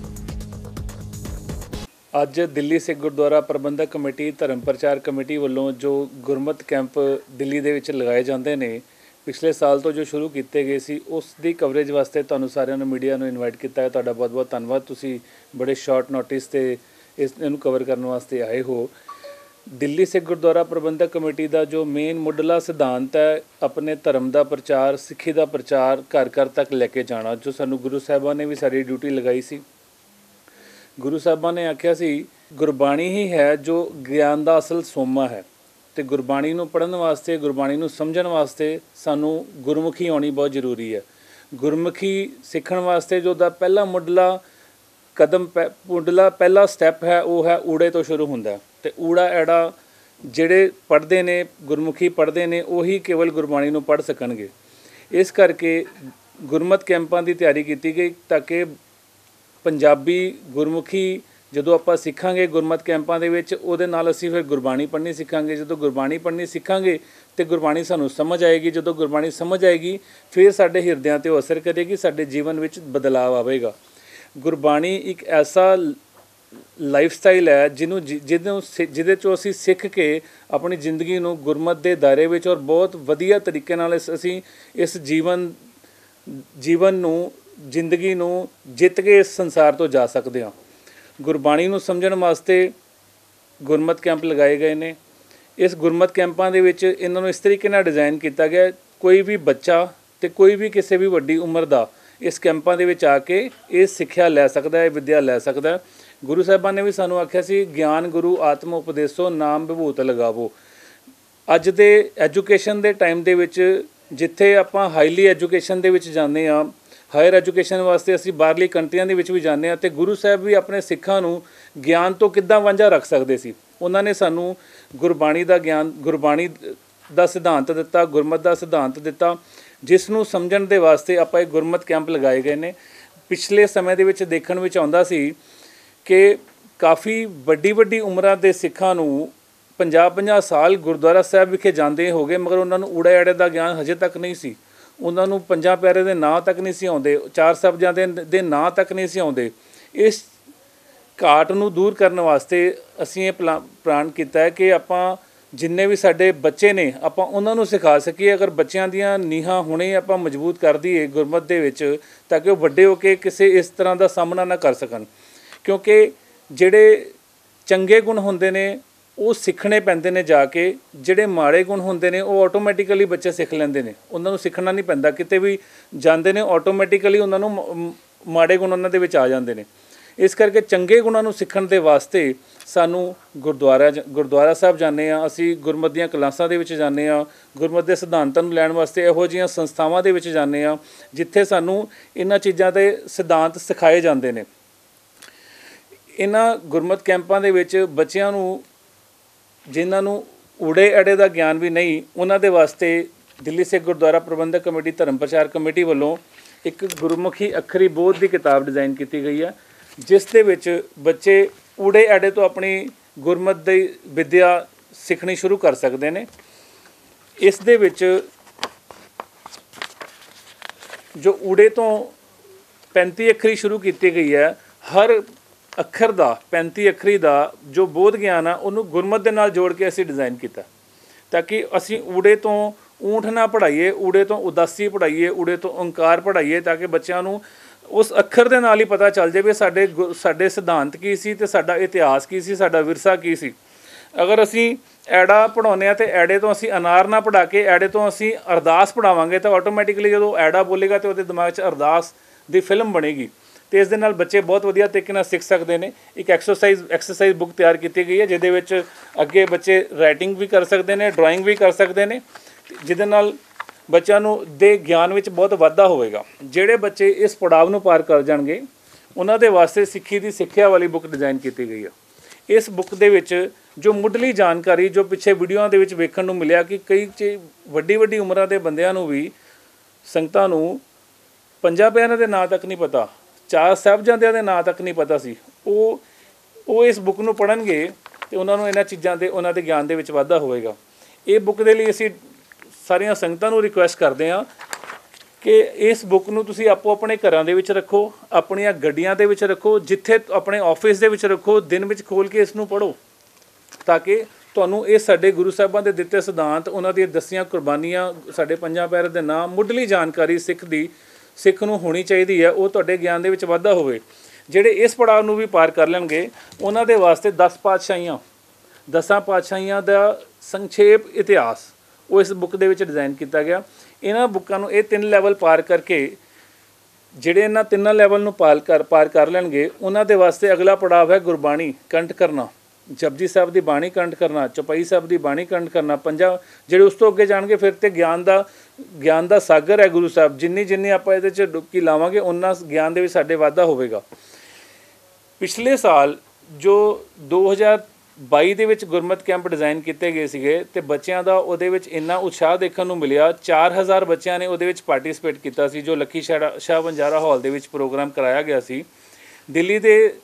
ਅੱਜ ਦਿੱਲੀ ਸਿੱਖ ਗੁਰਦੁਆਰਾ ਪ੍ਰਬੰਧਕ ਕਮੇਟੀ, ਧਰਮ ਪ੍ਰਚਾਰ ਕਮੇਟੀ ਵੱਲੋਂ ਜੋ ਗੁਰਮਤ ਕੈਂਪ ਦਿੱਲੀ ਦੇ ਵਿੱਚ ਲਗਾਏ ਜਾਂਦੇ ਨੇ, ਪਿਛਲੇ ਸਾਲ ਤੋਂ ਜੋ ਸ਼ੁਰੂ ਕੀਤੇ ਗਏ ਸੀ, ਉਸ ਦੀ ਕਵਰੇਜ ਵਾਸਤੇ ਤੁਹਾਨੂੰ ਸਾਰਿਆਂ ਨੂੰ ਮੀਡੀਆ ਨੂੰ ਇਨਵਾਈਟ ਕੀਤਾ ਹੈ। ਤੁਹਾਡਾ ਬਹੁਤ-ਬਹੁਤ ਧੰਨਵਾਦ। ਤੁਸੀਂ ਬੜੇ ਸ਼ਾਰਟ ਨੋਟਿਸ ਤੇ ਇਸ ਨੂੰ ਕਵਰ ਕਰਨ ਵਾਸਤੇ ਆਏ ਹੋ। ਦਿੱਲੀ ਸਿੱਖ ਗੁਰਦੁਆਰਾ ਪ੍ਰਬੰਧਕ ਕਮੇਟੀ ਦਾ ਜੋ ਮੇਨ ਮੁੱਢਲਾ ਸਿਧਾਂਤ ਹੈ, ਆਪਣੇ ਧਰਮ ਦਾ ਪ੍ਰਚਾਰ, ਸਿੱਖੀ ਦਾ ਪ੍ਰਚਾਰ ਘਰ ਘਰ ਤੱਕ ਲੈ ਕੇ ਜਾਣਾ, ਜੋ ਸਾਨੂੰ ਗੁਰੂ ਸਾਹਿਬਾਨ ਨੇ ਵੀ ਸਾਡੀ ਡਿਊਟੀ ਲਗਾਈ ਸੀ। ਗੁਰੂ ਸਾਹਿਬਾਂ ਨੇ ਆਖਿਆ ਸੀ, ਗੁਰਬਾਣੀ ਹੀ ਹੈ ਜੋ ਗਿਆਨ ਦਾ ਅਸਲ ਸੋਮਾ ਹੈ। ਤੇ ਗੁਰਬਾਣੀ ਨੂੰ ਪੜ੍ਹਨ ਵਾਸਤੇ, ਗੁਰਬਾਣੀ ਨੂੰ ਸਮਝਣ ਵਾਸਤੇ ਸਾਨੂੰ ਗੁਰਮੁਖੀ ਆਉਣੀ ਬਹੁਤ ਜ਼ਰੂਰੀ ਹੈ। ਗੁਰਮੁਖੀ ਸਿੱਖਣ ਵਾਸਤੇ ਜੋ ਦਾ ਪਹਿਲਾ ਮੁੱਢਲਾ ਕਦਮ ਪਹਿ- ਮੁੱਢਲਾ ਪਹਿਲਾ ਸਟੈਪ ਹੈ, ਉਹ ਹੈ ਊੜੇ ਤੋਂ ਸ਼ੁਰੂ ਹੁੰਦਾ ਹੈ। ਤੇ ਊੜਾ ਐੜਾ ਜਿਹੜੇ ਪੜ੍ਹਦੇ ਨੇ, ਗੁਰਮੁਖੀ ਪੜ੍ਹਦੇ ਨੇ, ਉਹੀ ਕੇਵਲ ਗੁਰਬਾਣੀ ਨੂੰ ਪੜ੍ਹ ਸਕਣਗੇ। ਇਸ ਕਰਕੇ ਗੁਰਮਤ ਕੈਂਪਾਂ ਦੀ ਤਿਆਰੀ ਕੀਤੀ ਗਈ ਤਾਂ ਕਿ ਪੰਜਾਬੀ ਗੁਰਮੁਖੀ ਜਦੋਂ ਆਪਾਂ ਸਿੱਖਾਂਗੇ ਗੁਰਮਤ ਕੈਂਪਾਂ ਦੇ ਵਿੱਚ, ਉਹਦੇ ਨਾਲ ਅਸੀਂ ਫਿਰ ਗੁਰਬਾਣੀ ਪੜ੍ਹਨੀ ਸਿੱਖਾਂਗੇ। ਜਦੋਂ ਗੁਰਬਾਣੀ ਪੜ੍ਹਨੀ ਸਿੱਖਾਂਗੇ ਤੇ ਗੁਰਬਾਣੀ ਸਾਨੂੰ ਸਮਝ ਆਏਗੀ। ਜਦੋਂ ਗੁਰਬਾਣੀ ਸਮਝ ਆਏਗੀ, ਫਿਰ ਸਾਡੇ ਹਿਰਦਿਆਂ ਤੇ ਉਹ ਅਸਰ ਕਰੇਗੀ, ਸਾਡੇ ਜੀਵਨ ਵਿੱਚ ਬਦਲਾਅ ਆਵੇਗਾ। ਗੁਰਬਾਣੀ ਇੱਕ ਐਸਾ ਲਾਈਫ ਸਟਾਈਲ ਹੈ, ਜਿਹਨੂੰ ਜਿ- ਜਿਹਨੂੰ ਸਿ- ਜਿਹਦੇ ਚੋਂ ਅਸੀਂ ਸਿੱਖ ਕੇ ਆਪਣੀ ਜ਼ਿੰਦਗੀ ਨੂੰ ਗੁਰਮਤ ਦੇ ਦਾਇਰੇ ਵਿੱਚ ਔਰ ਬਹੁਤ ਵਧੀਆ ਤਰੀਕੇ ਨਾਲ ਇਸ- ਅਸੀਂ ਇਸ ਜੀਵਨ ਜੀਵਨ ਨੂੰ ਜ਼ਿੰਦਗੀ ਨੂੰ ਜਿੱਤ ਕੇ ਇਸ ਸੰਸਾਰ ਤੋਂ ਜਾ ਸਕਦੇ ਹਾਂ। ਗੁਰਬਾਣੀ ਨੂੰ ਸਮਝਣ ਵਾਸਤੇ ਗੁਰਮਤ ਕੈਂਪ ਲਗਾਏ ਗਏ ਨੇ। ਇਸ ਗੁਰਮਤ ਕੈਂਪਾਂ ਦੇ ਵਿੱਚ ਇਹਨਾਂ ਨੂੰ ਇਸ ਤਰੀਕੇ ਨਾਲ ਡਿਜ਼ਾਈਨ ਕੀਤਾ ਗਿਆ, ਕੋਈ ਵੀ ਬੱਚਾ ਤੇ ਕੋਈ ਵੀ ਕਿਸੇ ਵੀ ਵੱਡੀ ਉਮਰ ਦਾ ਇਸ ਕੈਂਪਾਂ ਦੇ ਵਿੱਚ ਆ ਕੇ ਇਹ ਸਿੱਖਿਆ ਲੈ ਸਕਦਾ ਹੈ ਵਿਦਿਆ ਲੈ ਸਕਦਾ ਗੁਰੂ ਸਾਹਿਬਾਨ ਨੇ ਵੀ ਸਾਨੂੰ ਆਖਿਆ ਸੀ, ਗਿਆਨ ਗੁਰੂ, ਆਤਮ ਉਪਦੇਸੋ, ਨਾਮ ਵਿਭੂਤ ਲਗਾਵੋ। ਅੱਜ ਦੇ ਐਜੂਕੇਸ਼ਨ ਦੇ ਟਾਈਮ ਦੇ ਵਿੱਚ ਜਿੱਥੇ ਆਪਾਂ ਹਾਈਲੀ ਐਜੂਕੇਸ਼ਨ ਦੇ ਵਿੱਚ ਜਾਂਦੇ ਆ ਹਾਇਰ ਐਜੂਕੇਸ਼ਨ ਵਾਸਤੇ ਅਸੀਂ ਬਾਹਰਲੀ ਕੰਟਰੀਆਂ ਦੇ ਵਿੱਚ ਵੀ ਜਾਂਦੇ ਹਾਂ ਤੇ ਗੁਰੂ ਸਾਹਿਬ ਵੀ ਆਪਣੇ ਸਿੱਖਾਂ ਨੂੰ ਗਿਆਨ ਤੋਂ ਕਿੱਦਾਂ ਵਾਂਝਾ ਰੱਖ ਸਕਦੇ ਸੀ? ਉਹਨਾਂ ਨੇ ਸਾਨੂੰ ਗੁਰਬਾਣੀ ਦਾ ਗਿਆਨ, ਗੁਰਬਾਣੀ ਦਾ ਸਿਧਾਂਤ ਦਿੱਤਾ, ਗੁਰਮਤ ਦਾ ਸਿਧਾਂਤ ਦਿੱਤਾ, ਜਿਸ ਨੂੰ ਸਮਝਣ ਦੇ ਵਾਸਤੇ ਆਪਾਂ ਇਹ ਗੁਰਮਤ ਕੈਂਪ ਲਗਾਏ ਗਏ ਨੇ। ਪਿਛਲੇ ਸਮੇਂ ਦੇ ਵਿੱਚ ਦੇਖਣ ਵਿੱਚ ਆਉਂਦਾ ਸੀ ਕਿ ਕਾਫੀ ਵੱਡੀ ਵੱਡੀ ਉਮਰਾਂ ਦੇ ਸਿੱਖਾਂ ਨੂੰ 50-50 ਸਾਲ ਗੁਰਦੁਆਰਾ ਸਾਹਿਬ ਵਿਖੇ ਜਾਂਦੇ ਹੋ ਗਏ ਮਗਰ ਉਹਨਾਂ ਨੂੰ ਊੜੇ ਆੜੇ ਦਾ ਗਿਆਨ ਹਜੇ ਤੱਕ ਨਹੀਂ ਸੀ। ਉਹਨਾਂ ਨੂੰ ਪੰਜਾਂ ਪਿਆਰੇ ਦੇ ਨਾਂ ਤੱਕ ਨਹੀਂ ਸੀ ਆਉਂਦੇ, ਚਾਰ ਸਬਜ਼ਾਂ ਦੇ ਦੇ ਨਾਂ ਤੱਕ ਨਹੀਂ ਸੀ ਆਉਂਦੇ। ਇਸ ਘਾਟ ਨੂੰ ਦੂਰ ਕਰਨ ਵਾਸਤੇ ਅਸੀਂ ਇਹ ਪਲਾ- ਪ੍ਰਣ ਕੀਤਾ ਹੈ ਕਿ ਆਪਾਂ ਜਿੰਨੇ ਵੀ ਸਾਡੇ ਬੱਚੇ ਨੇ, ਆਪਾਂ ਉਹਨਾਂ ਨੂੰ ਸਿਖਾ ਸਕੀਏ। ਅਗਰ ਬੱਚਿਆਂ ਦੀਆਂ ਨੀਹਾਂ ਹੁਣੇ ਆਪਾਂ ਮਜ਼ਬੂਤ ਕਰ ਦਈਏ ਗੁਰਮਤ ਦੇ ਵਿੱਚ, ਤਾਂ ਕਿ ਉਹ ਵੱਡੇ ਹੋ ਕੇ ਕਿਸੇ ਇਸ ਤਰ੍ਹਾਂ ਦਾ ਸਾਹਮਣਾ ਨਾ ਕਰ ਸਕਣ। ਕਿਉਂਕਿ ਜਿਹੜੇ ਚੰਗੇ ਗੁਣ ਹੁੰਦੇ ਨੇ ਉਹ ਸਿੱਖਣੇ ਪੈਂਦੇ ਨੇ ਜਾ ਕੇ, ਜਿਹੜੇ ਮਾੜੇ ਗੁਣ ਹੁੰਦੇ ਨੇ, ਉਹ ਆਟੋਮੈਟਿਕਲੀ ਬੱਚੇ ਸਿੱਖ ਲੈਂਦੇ ਨੇ। ਉਹਨਾਂ ਨੂੰ ਸਿੱਖਣਾ ਨਹੀਂ ਪੈਂਦਾ। ਕਿਤੇ ਵੀ ਜਾਂਦੇ ਨੇ ਆਟੋਮੈਟਿਕਲੀ ਉਹਨਾਂ ਨੂੰ ਮ- ਮਾੜੇ ਗੁਣ ਉਹਨਾਂ ਦੇ ਵਿੱਚ ਆ ਜਾਂਦੇ ਨੇ। ਇਸ ਕਰਕੇ ਚੰਗੇ ਗੁਣਾਂ ਨੂੰ ਸਿੱਖਣ ਦੇ ਵਾਸਤੇ ਸਾਨੂੰ ਗੁਰਦੁਆਰਾ ਜ- ਗੁਰਦੁਆਰਾ ਸਾਹਿਬ ਜਾਂਦੇ ਆ ਅਸੀਂ ਗੁਰਮਤਿ ਦੀਆਂ ਕਲਾਸਾਂ ਦੇ ਵਿੱਚ ਜਾਂਦੇ ਆ ਗੁਰਮਤਿ ਦੇ ਸਿਧਾਂਤਾਂ ਨੂੰ ਲੈਣ ਵਾਸਤੇ ਇਹੋ ਜਿਹੀਆਂ ਸੰਸਥਾਵਾਂ ਦੇ ਵਿੱਚ ਜਾਂਦੇ ਆ ਜਿੱਥੇ ਸਾਨੂੰ ਇਹਨਾਂ ਚੀਜ਼ਾਂ ਦੇ ਸਿਧਾਂਤ ਸਿਖਾਏ ਜਾਂਦੇ ਨੇ। ਇਹਨਾਂ ਗੁਰਮਤਿ ਕੈਂਪਾਂ ਦੇ ਵਿੱਚ ਬੱਚਿਆਂ ਨੂੰ ਜਿਨ੍ਹਾਂ ਨੂੰ ਊੜੇ ਅੜੇ ਦਾ ਗਿਆਨ ਵੀ ਨਹੀਂ, ਉਹਨਾਂ ਦੇ ਵਾਸਤੇ ਦਿੱਲੀ ਸਿੱਖ ਗੁਰਦੁਆਰਾ ਪ੍ਰਬੰਧਕ ਕਮੇਟੀ, ਧਰਮ ਪ੍ਰਚਾਰ ਕਮੇਟੀ ਵੱਲੋਂ ਇੱਕ ਗੁਰਮੁਖੀ ਅੱਖਰੀ ਬੋਧ ਦੀ ਕਿਤਾਬ ਡਿਜ਼ਾਈਨ ਕੀਤੀ ਗਈ ਹੈ, ਜਿਸ ਦੇ ਵਿੱਚ ਬੱਚੇ ਊੜੇ ਅੜੇ ਤੋਂ ਆਪਣੀ ਗੁਰਮਤ ਦੀ ਵਿਦਿਆ ਸਿੱਖਣੀ ਸ਼ੁਰੂ ਕਰ ਸਕਦੇ ਨੇ। ਇਸ ਦੇ ਵਿੱਚ ਜੋ ਊੜੇ ਤੋਂ 35 ਅੱਖਰੀ ਸ਼ੁਰੂ ਕੀਤੀ ਗਈ ਹੈ, ਹਰ ਅੱਖਰ ਦਾ 35 ਅੱਖਰੀ ਦਾ ਜੋ ਬੋਧ ਗਿਆਨ ਆ, ਉਹਨੂੰ ਗੁਰਮਤ ਦੇ ਨਾਲ ਜੋੜ ਕੇ ਅਸੀਂ ਡਿਜ਼ਾਈਨ ਕੀਤਾ। ਤਾਂ ਕਿ ਅਸੀਂ ਊੜੇ ਤੋਂ ਊਂਠ ਨਾ ਪੜਾਈਏ ਊੜੇ ਤੋਂ ਉਦਾਸੀ ਪੜਾਈਏ ਊੜੇ ਤੋਂ ਓੰਕਾਰ ਪੜਾਈਏ ਤਾਂ ਕਿ ਬੱਚਿਆਂ ਨੂੰ ਉਸ ਅੱਖਰ ਦੇ ਨਾਲ ਹੀ ਪਤਾ ਚੱਲ ਜਾਵੇ ਸਾਡੇ ਗੁ- ਸਾਡੇ ਸਿਧਾਂਤ ਕੀ ਸੀ ਤੇ ਸਾਡਾ ਇਤਿਹਾਸ ਕੀ ਸੀ, ਸਾਡਾ ਵਿਰਸਾ ਕੀ ਸੀ। ਅਗਰ ਅਸੀਂ ਐੜਾ ਪੜਾਉਂਦੇ ਆ ਤੇ ਐੜੇ ਤੋਂ ਅਸੀਂ ਅਨਾਰ ਨਾ ਪੜਾ ਕੇ ਐੜੇ ਤੋਂ ਅਸੀਂ ਅਰਦਾਸ ਪੜਾਵਾਂਗੇ ਤਾਂ ਆਟੋਮੈਟਿਕਲੀ ਜਦੋਂ ਐੜਾ ਬੋਲੇਗਾ ਤੇ ਉਹਦੇ ਦਿਮਾਗ 'ਚ ਅਰਦਾਸ ਦੀ ਫਿਲਮ ਬਣੇਗੀ। ਤੇ ਇਸ ਦੇ ਨਾਲ ਬੱਚੇ ਬਹੁਤ ਵਧੀਆ ਤਰੀਕੇ ਨਾਲ ਸਿੱਖ ਸਕਦੇ ਨੇ। ਇੱਕ ਐਕਸਰਸਾਈਜ਼ ਐਕਸਰਸਾਈਜ਼ ਬੁੱਕ ਤਿਆਰ ਕੀਤੀ ਗਈ ਹੈ, ਜਿਹਦੇ ਵਿੱਚ ਅੱਗੇ ਬੱਚੇ ਰਾਈਟਿੰਗ ਵੀ ਕਰ ਸਕਦੇ ਨੇ ਡਰਾਇੰਗ ਵੀ ਕਰ ਸਕਦੇ ਨੇ, ਜਿਹਦੇ ਨਾਲ ਬੱਚਿਆਂ ਨੂੰ ਦੇ ਗਿਆਨ ਵਿੱਚ ਬਹੁਤ ਵਾਧਾ ਹੋਵੇਗਾ। ਜਿਹੜੇ ਬੱਚੇ ਇਸ ਪੜਾਅ ਨੂੰ ਪਾਰ ਕਰ ਜਾਣਗੇ, ਉਹਨਾਂ ਦੇ ਵਾਸਤੇ ਸਿੱਖੀ ਦੀ ਸਿੱਖਿਆ ਵਾਲੀ ਬੁੱਕ ਡਿਜ਼ਾਈਨ ਕੀਤੀ ਗਈ ਹੈ। ਇਸ ਬੁੱਕ ਦੇ ਵਿੱਚ ਜੋ ਮੁੱਢਲੀ ਜਾਣਕਾਰੀ, ਜੋ ਪਿੱਛੇ ਵੀਡੀਓਆਂ ਦੇ ਵਿੱਚ ਵੇਖਣ ਨੂੰ ਮਿਲਿਆ ਕਿ ਕਈ ਚ ਵੱਡੀ ਵੱਡੀ ਉਮਰਾਂ ਦੇ ਬੰਦਿਆਂ ਨੂੰ ਵੀ ਸੰਗਤਾਂ ਨੂੰ ਪੰਜਾਂ ਪਿਆਰਿਆਂ ਦੇ ਨਾਂ ਤੱਕ ਨਹੀਂ ਪਤਾ ਚਾਰ ਸਾਹਿਬਜ਼ਾਦਿਆਂ ਦੇ ਨਾਂ ਤੱਕ ਨਹੀਂ ਪਤਾ ਸੀ। ਉਹ ਉਹ ਇਸ ਬੁੱਕ ਨੂੰ ਪੜ੍ਹਨਗੇ ਤੇ ਉਹਨਾਂ ਨੂੰ ਇਹਨਾਂ ਚੀਜ਼ਾਂ ਦੇ, ਉਹਨਾਂ ਦੇ ਗਿਆਨ ਦੇ ਵਿੱਚ ਵਾਧਾ ਹੋਵੇਗਾ। ਇਹ ਬੁੱਕ ਦੇ ਲਈ ਅਸੀਂ ਸਾਰੀਆਂ ਸੰਗਤਾਂ ਨੂੰ ਰਿਕੁਐਸਟ ਕਰਦੇ ਹਾਂ ਕਿ ਇਸ ਬੁੱਕ ਨੂੰ ਤੁਸੀਂ ਆਪੋ ਆਪਣੇ ਘਰਾਂ ਦੇ ਵਿੱਚ ਰੱਖੋ, ਆਪਣੀਆਂ ਗੱਡੀਆਂ ਦੇ ਵਿੱਚ ਰੱਖੋ, ਜਿੱਥੇ ਆਪਣੇ ਆਫਿਸ ਦੇ ਵਿੱਚ ਰੱਖੋ, ਦਿਨ ਵਿੱਚ ਖੋਲ ਕੇ ਇਸ ਨੂੰ ਪੜ੍ਹੋ। ਤਾਂ ਕਿ ਤੁਹਾਨੂੰ ਇਹ ਸਾਡੇ ਗੁਰੂ ਸਾਹਿਬਾਂ ਦੇ ਦਿੱਤੇ ਸਿਧਾਂਤ, ਉਹਨਾਂ ਦੀਆਂ ਦਸੀਆਂ ਕੁਰਬਾਨੀਆਂ, ਸਾਡੇ ਪੰਜਾਂ ਪੈਰ ਦੇ ਨਾਮ ਮੁੱਢਲੀ ਜਾਣਕਾਰੀ ਸਿੱਖ ਦੀ ਸਿੱਖ ਨੂੰ ਹੋਣੀ ਚਾਹੀਦੀ ਹੈ, ਉਹ ਤੁਹਾਡੇ ਗਿਆਨ ਦੇ ਵਿੱਚ ਵਾਧਾ ਹੋਵੇ। ਜਿਹੜੇ ਇਸ ਪੜਾਅ ਨੂੰ ਵੀ ਪਾਰ ਕਰ ਲੈਣਗੇ, ਉਹਨਾਂ ਦੇ ਵਾਸਤੇ 10 ਪਾਤਸ਼ਾਹੀਆਂ, ਦਸਾਂ ਪਾਤਸ਼ਾਹੀਆਂ ਦਾ ਸੰਖੇਪ ਇਤਿਹਾਸ, ਉਹ ਇਸ ਬੁੱਕ ਦੇ ਵਿੱਚ ਡਿਜ਼ਾਈਨ ਕੀਤਾ ਗਿਆ। ਇਹਨਾਂ ਬੁੱਕਾਂ ਨੂੰ ਇਹ ਤਿੰਨ ਲੈਵਲ ਪਾਰ ਕਰਕੇ, ਜਿਹੜੇ ਇਹਨਾਂ ਤਿੰਨਾਂ ਲੈਵਲ ਨੂੰ ਪਾਰ ਕਰ ਪਾਰ ਕਰ ਲੈਣਗੇ, ਉਹਨਾਂ ਦੇ ਵਾਸਤੇ ਅਗਲਾ ਪੜਾਅ ਹੈ ਗੁਰਬਾਣੀ, ਕੰਠ ਕਰਨਾ। ਜਪਜੀ ਸਾਹਿਬ ਦੀ ਬਾਣੀ ਕੰਠ ਕਰਨਾ, ਚੌਪਈ ਸਾਹਿਬ ਦੀ ਬਾਣੀ ਕੰਠ ਕਰਨਾ, ਪੰਜਾ ਜਿਹੜੇ ਉਸ ਤੋਂ ਅੱਗੇ ਜਾਣਗੇ, ਫਿਰ ਤੇ ਗਿਆਨ ਦਾ ਗਿਆਨ ਦਾ ਸਾਗਰ ਹੈ ਗੁਰੂ ਸਾਹਿਬ। ਜਿੰਨੀ ਜਿੰਨੀ ਆਪਾਂ ਇਹਦੇ 'ਚ ਡੁਬਕੀ ਲਾਵਾਂਗੇ ਉਹਨਾਂ ਗਿਆਨ ਦੇ ਵਿੱਚ ਸਾਡੇ ਵਾਧਾ ਹੋਵੇਗਾ। ਪਿਛਲੇ ਸਾਲ ਜੋ 2022 ਦੇ ਵਿੱਚ ਗੁਰਮਤ ਕੈਂਪ ਡਿਜ਼ਾਈਨ ਕੀਤੇ ਗਏ ਸੀਗੇ ਤੇ ਬੱਚਿਆਂ ਦਾ ਉਹਦੇ ਵਿੱਚ ਇੰਨਾ ਉਤਸ਼ਾਹ ਦੇਖਣ ਨੂੰ ਮਿਲਿਆ 4000 ਬੱਚਿਆਂ ਨੇ ਉਹਦੇ ਵਿੱਚ ਪਾਰਟਿਸਿਪੇਟ ਕੀਤਾ ਸੀ, ਜੋ ਲੱਖੀ ਸ਼ਾਹ ਸ਼ਾਹ ਬੰਜਾਰਾ ਹਾਲ ਦੇ ਵਿੱਚ ਪ੍ਰੋਗਰਾਮ ਕਰਾਇਆ ਗਿਆ ਸੀ। ਦਿੱਲੀ ਦੇ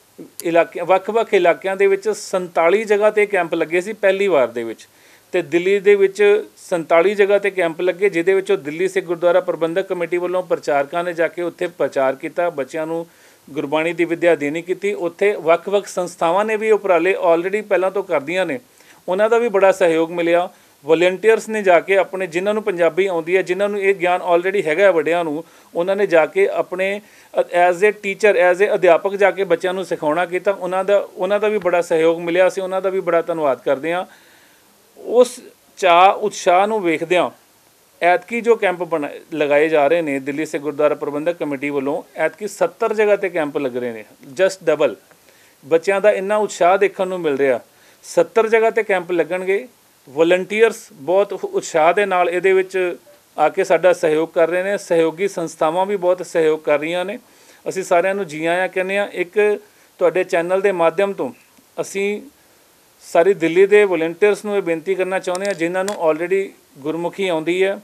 ਇਲਾਕੇ ਵੱਖ-ਵੱਖ ਇਲਾਕਿਆਂ ਦੇ ਵਿੱਚ 47 ਜਗ੍ਹਾ ਤੇ ਕੈਂਪ ਲੱਗੇ ਸੀ ਪਹਿਲੀ ਵਾਰ ਦੇ ਵਿੱਚ। ਤੇ ਦਿੱਲੀ ਦੇ ਵਿੱਚ 47 ਜਗ੍ਹਾ ਤੇ ਕੈਂਪ ਲੱਗੇ, ਜਿਹਦੇ ਵਿੱਚੋਂ ਦਿੱਲੀ ਸਿੱਖ ਗੁਰਦੁਆਰਾ ਪ੍ਰਬੰਧਕ ਕਮੇਟੀ ਵੱਲੋਂ ਪ੍ਰਚਾਰਕਾਂ ਨੇ ਜਾ ਕੇ ਉੱਥੇ ਪ੍ਰਚਾਰ ਕੀਤਾ। ਬੱਚਿਆਂ ਨੂੰ ਗੁਰਬਾਣੀ ਦੀ ਵਿੱਦਿਆ ਦੇਣੀ ਕੀਤੀ। ਉੱਥੇ ਵੱਖ-ਵੱਖ ਸੰਸਥਾਵਾਂ ਨੇ ਵੀ ਉਪਰਾਲੇ ਆਲਰੇਡੀ ਪਹਿਲਾਂ ਤੋਂ ਕਰਦੀਆਂ ਨੇ। ਉਹਨਾਂ ਦਾ ਵੀ ਬੜਾ ਸਹਿਯੋਗ ਮਿਲਿਆ। ਵੋਲੰਟੀਅਰਸ ਨੇ ਜਾ ਕੇ ਆਪਣੇ ਜਿਨ੍ਹਾਂ ਨੂੰ ਪੰਜਾਬੀ ਆਉਂਦੀ ਹੈ, ਜਿਨ੍ਹਾਂ ਨੂੰ ਇਹ ਗਿਆਨ ਆਲਰੇਡੀ ਹੈਗਾ ਵੱਡਿਆਂ ਨੂੰ, ਉਹਨਾਂ ਨੇ ਜਾ ਕੇ ਆਪਣੇ as a teacher as a ਅਧਿਆਪਕ ਜਾ ਕੇ ਬੱਚਿਆਂ ਨੂੰ ਸਿਖਾਉਣਾ ਕੀਤਾ। ਉਹਨਾਂ ਦਾ ਉਹਨਾਂ ਦਾ ਵੀ ਬੜਾ ਸਹਿਯੋਗ ਮਿਲਿਆ। ਅਸੀਂ ਉਹਨਾਂ ਦਾ ਵੀ ਬੜਾ ਧੰਨਵਾਦ ਕਰਦੇ ਹਾਂ। ਉਸ ਚਾਹ ਉਤਸ਼ਾਹ ਨੂੰ ਵੇਖਦਿਆਂ ਐਤਕੀ ਜੋ ਕੈਂਪ ਬਣਾ, ਲਗਾਏ ਜਾ ਰਹੇ ਨੇ, ਦਿੱਲੀ ਸੇ ਗੁਰਦੁਆਰਾ ਪ੍ਰਬੰਧਕ ਕਮੇਟੀ ਵੱਲੋਂ ਐਤਕੀ 70 ਜਗ੍ਹਾ ਤੇ ਕੈਂਪ ਲੱਗ ਰਹੇ ਨੇ। ਜਸਟ ਡਬਲ ਬੱਚਿਆਂ ਦਾ ਇੰਨਾ ਉਤਸ਼ਾਹ ਦੇਖਣ ਨੂੰ ਮਿਲ ਰਿਹਾ। 70 ਜਗ੍ਹਾ ਤੇ ਕੈਂਪ ਲੱਗਣਗੇ। ਵਲੰਟੀਅਰਸ ਬਹੁਤ ਉਤਸ਼ਾਹ ਦੇ ਨਾਲ ਇਹਦੇ ਵਿੱਚ ਆ ਕੇ ਸਾਡਾ ਸਹਿਯੋਗ ਕਰ ਰਹੇ ਨੇ, ਸਹਿਯੋਗੀ ਸੰਸਥਾਵਾਂ ਵੀ ਬਹੁਤ ਸਹਿਯੋਗ ਕਰ ਰਹੀਆਂ ਨੇ। ਅਸੀਂ ਸਾਰਿਆਂ ਨੂੰ ਜੀ ਆਇਆਂ ਕਹਿੰਦੇ ਆ ਇੱਕ ਤੁਹਾਡੇ ਚੈਨਲ ਦੇ ਮਾਧਿਅਮ ਤੋਂ ਅਸੀਂ ਸਾਰੀ ਦਿੱਲੀ ਦੇ ਵਲੰਟੀਅਰਸ ਨੂੰ ਇਹ ਬੇਨਤੀ ਕਰਨਾ ਚਾਹੁੰਦੇ ਹਾਂ, ਜਿਨ੍ਹਾਂ ਨੂੰ ਆਲਰੇਡੀ ਗੁਰਮੁਖੀ ਆਉਂਦੀ ਹੈ,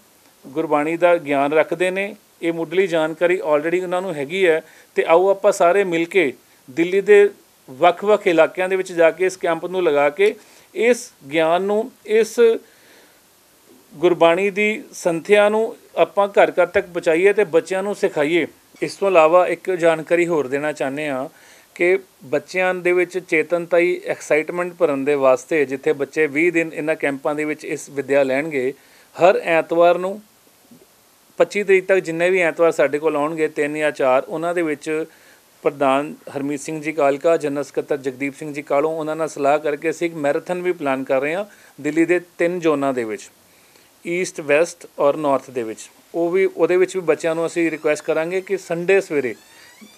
ਗੁਰਬਾਣੀ ਦਾ ਗਿਆਨ ਰੱਖਦੇ ਨੇ, ਇਹ ਮੁੱਢਲੀ ਜਾਣਕਾਰੀ ਆਲਰੇਡੀ ਉਹਨਾਂ ਨੂੰ ਹੈਗੀ ਹੈ ਤੇ ਆਓ ਆਪਾਂ ਸਾਰੇ ਮਿਲ ਕੇ ਦਿੱਲੀ ਦੇ ਵੱਖ-ਵੱਖ ਇਲਾਕਿਆਂ ਦੇ ਵਿੱਚ ਜਾ ਕੇ ਇਸ ਕੈਂਪ ਨੂੰ ਲਗਾ ਕੇ ਇਸ ਗਿਆਨ ਨੂੰ, ਇਸ ਗੁਰਬਾਣੀ ਦੀ ਸੰਥਿਆ ਨੂੰ ਆਪਾਂ ਘਰ ਘਰ ਤੱਕ ਪਹੁੰਚਾਈਏ ਤੇ ਬੱਚਿਆਂ ਨੂੰ ਸਿਖਾਈਏ। ਇਸ ਤੋਂ ਇਲਾਵਾ ਇੱਕ ਜਾਣਕਾਰੀ ਹੋਰ ਦੇਣਾ ਚਾਹੁੰਦੇ ਆ ਕਿ ਬੱਚਿਆਂ ਦੇ ਵਿੱਚ ਚੇਤਨਤਾਈ ਐਕਸਾਈਟਮੈਂਟ ਭਰਨ ਦੇ ਵਾਸਤੇ ਜਿੱਥੇ ਬੱਚੇ 20 ਦਿਨ ਇਹਨਾਂ ਕੈਂਪਾਂ ਦੇ ਵਿੱਚ ਇਸ ਵਿਦਿਆ ਲੈਣਗੇ, ਹਰ ਐਤਵਾਰ ਨੂੰ 25 ਤਰੀਕ ਤੱਕ ਜਿੰਨੇ ਵੀ ਐਤਵਾਰ ਸਾਡੇ ਕੋਲ ਆਉਣਗੇ, ਤਿੰਨ ਜਾਂ ਚਾਰ, ਉਹਨਾਂ ਦੇ ਵਿੱਚ ਪ੍ਰਧਾਨ ਹਰਮੀਤ ਸਿੰਘ ਜੀ ਕਾਲਕਾ, ਜਨਰਲ ਸਕੱਤਰ ਜਗਦੀਪ ਸਿੰਘ ਜੀ ਕਾਲੋਂ, ਉਹਨਾਂ ਨਾਲ ਸਲਾਹ ਕਰਕੇ ਅਸੀਂ ਇੱਕ ਮੈਰਾਥਨ ਵੀ ਪਲਾਨ ਕਰ ਰਹੇ ਹਾਂ ਦਿੱਲੀ ਦੇ ਤਿੰਨ ਜ਼ੋਨਾਂ ਦੇ ਵਿੱਚ, ਈਸਟ, ਵੈਸਟ ਔਰ ਨਾਰਥ ਦੇ ਵਿੱਚ। ਉਹ ਵੀ, ਉਹਦੇ ਵਿੱਚ ਵੀ ਬੱਚਿਆਂ ਨੂੰ ਅਸੀਂ ਰਿਕੁਐਸਟ ਕਰਾਂਗੇ ਕਿ ਸੰਡੇ ਸਵੇਰੇ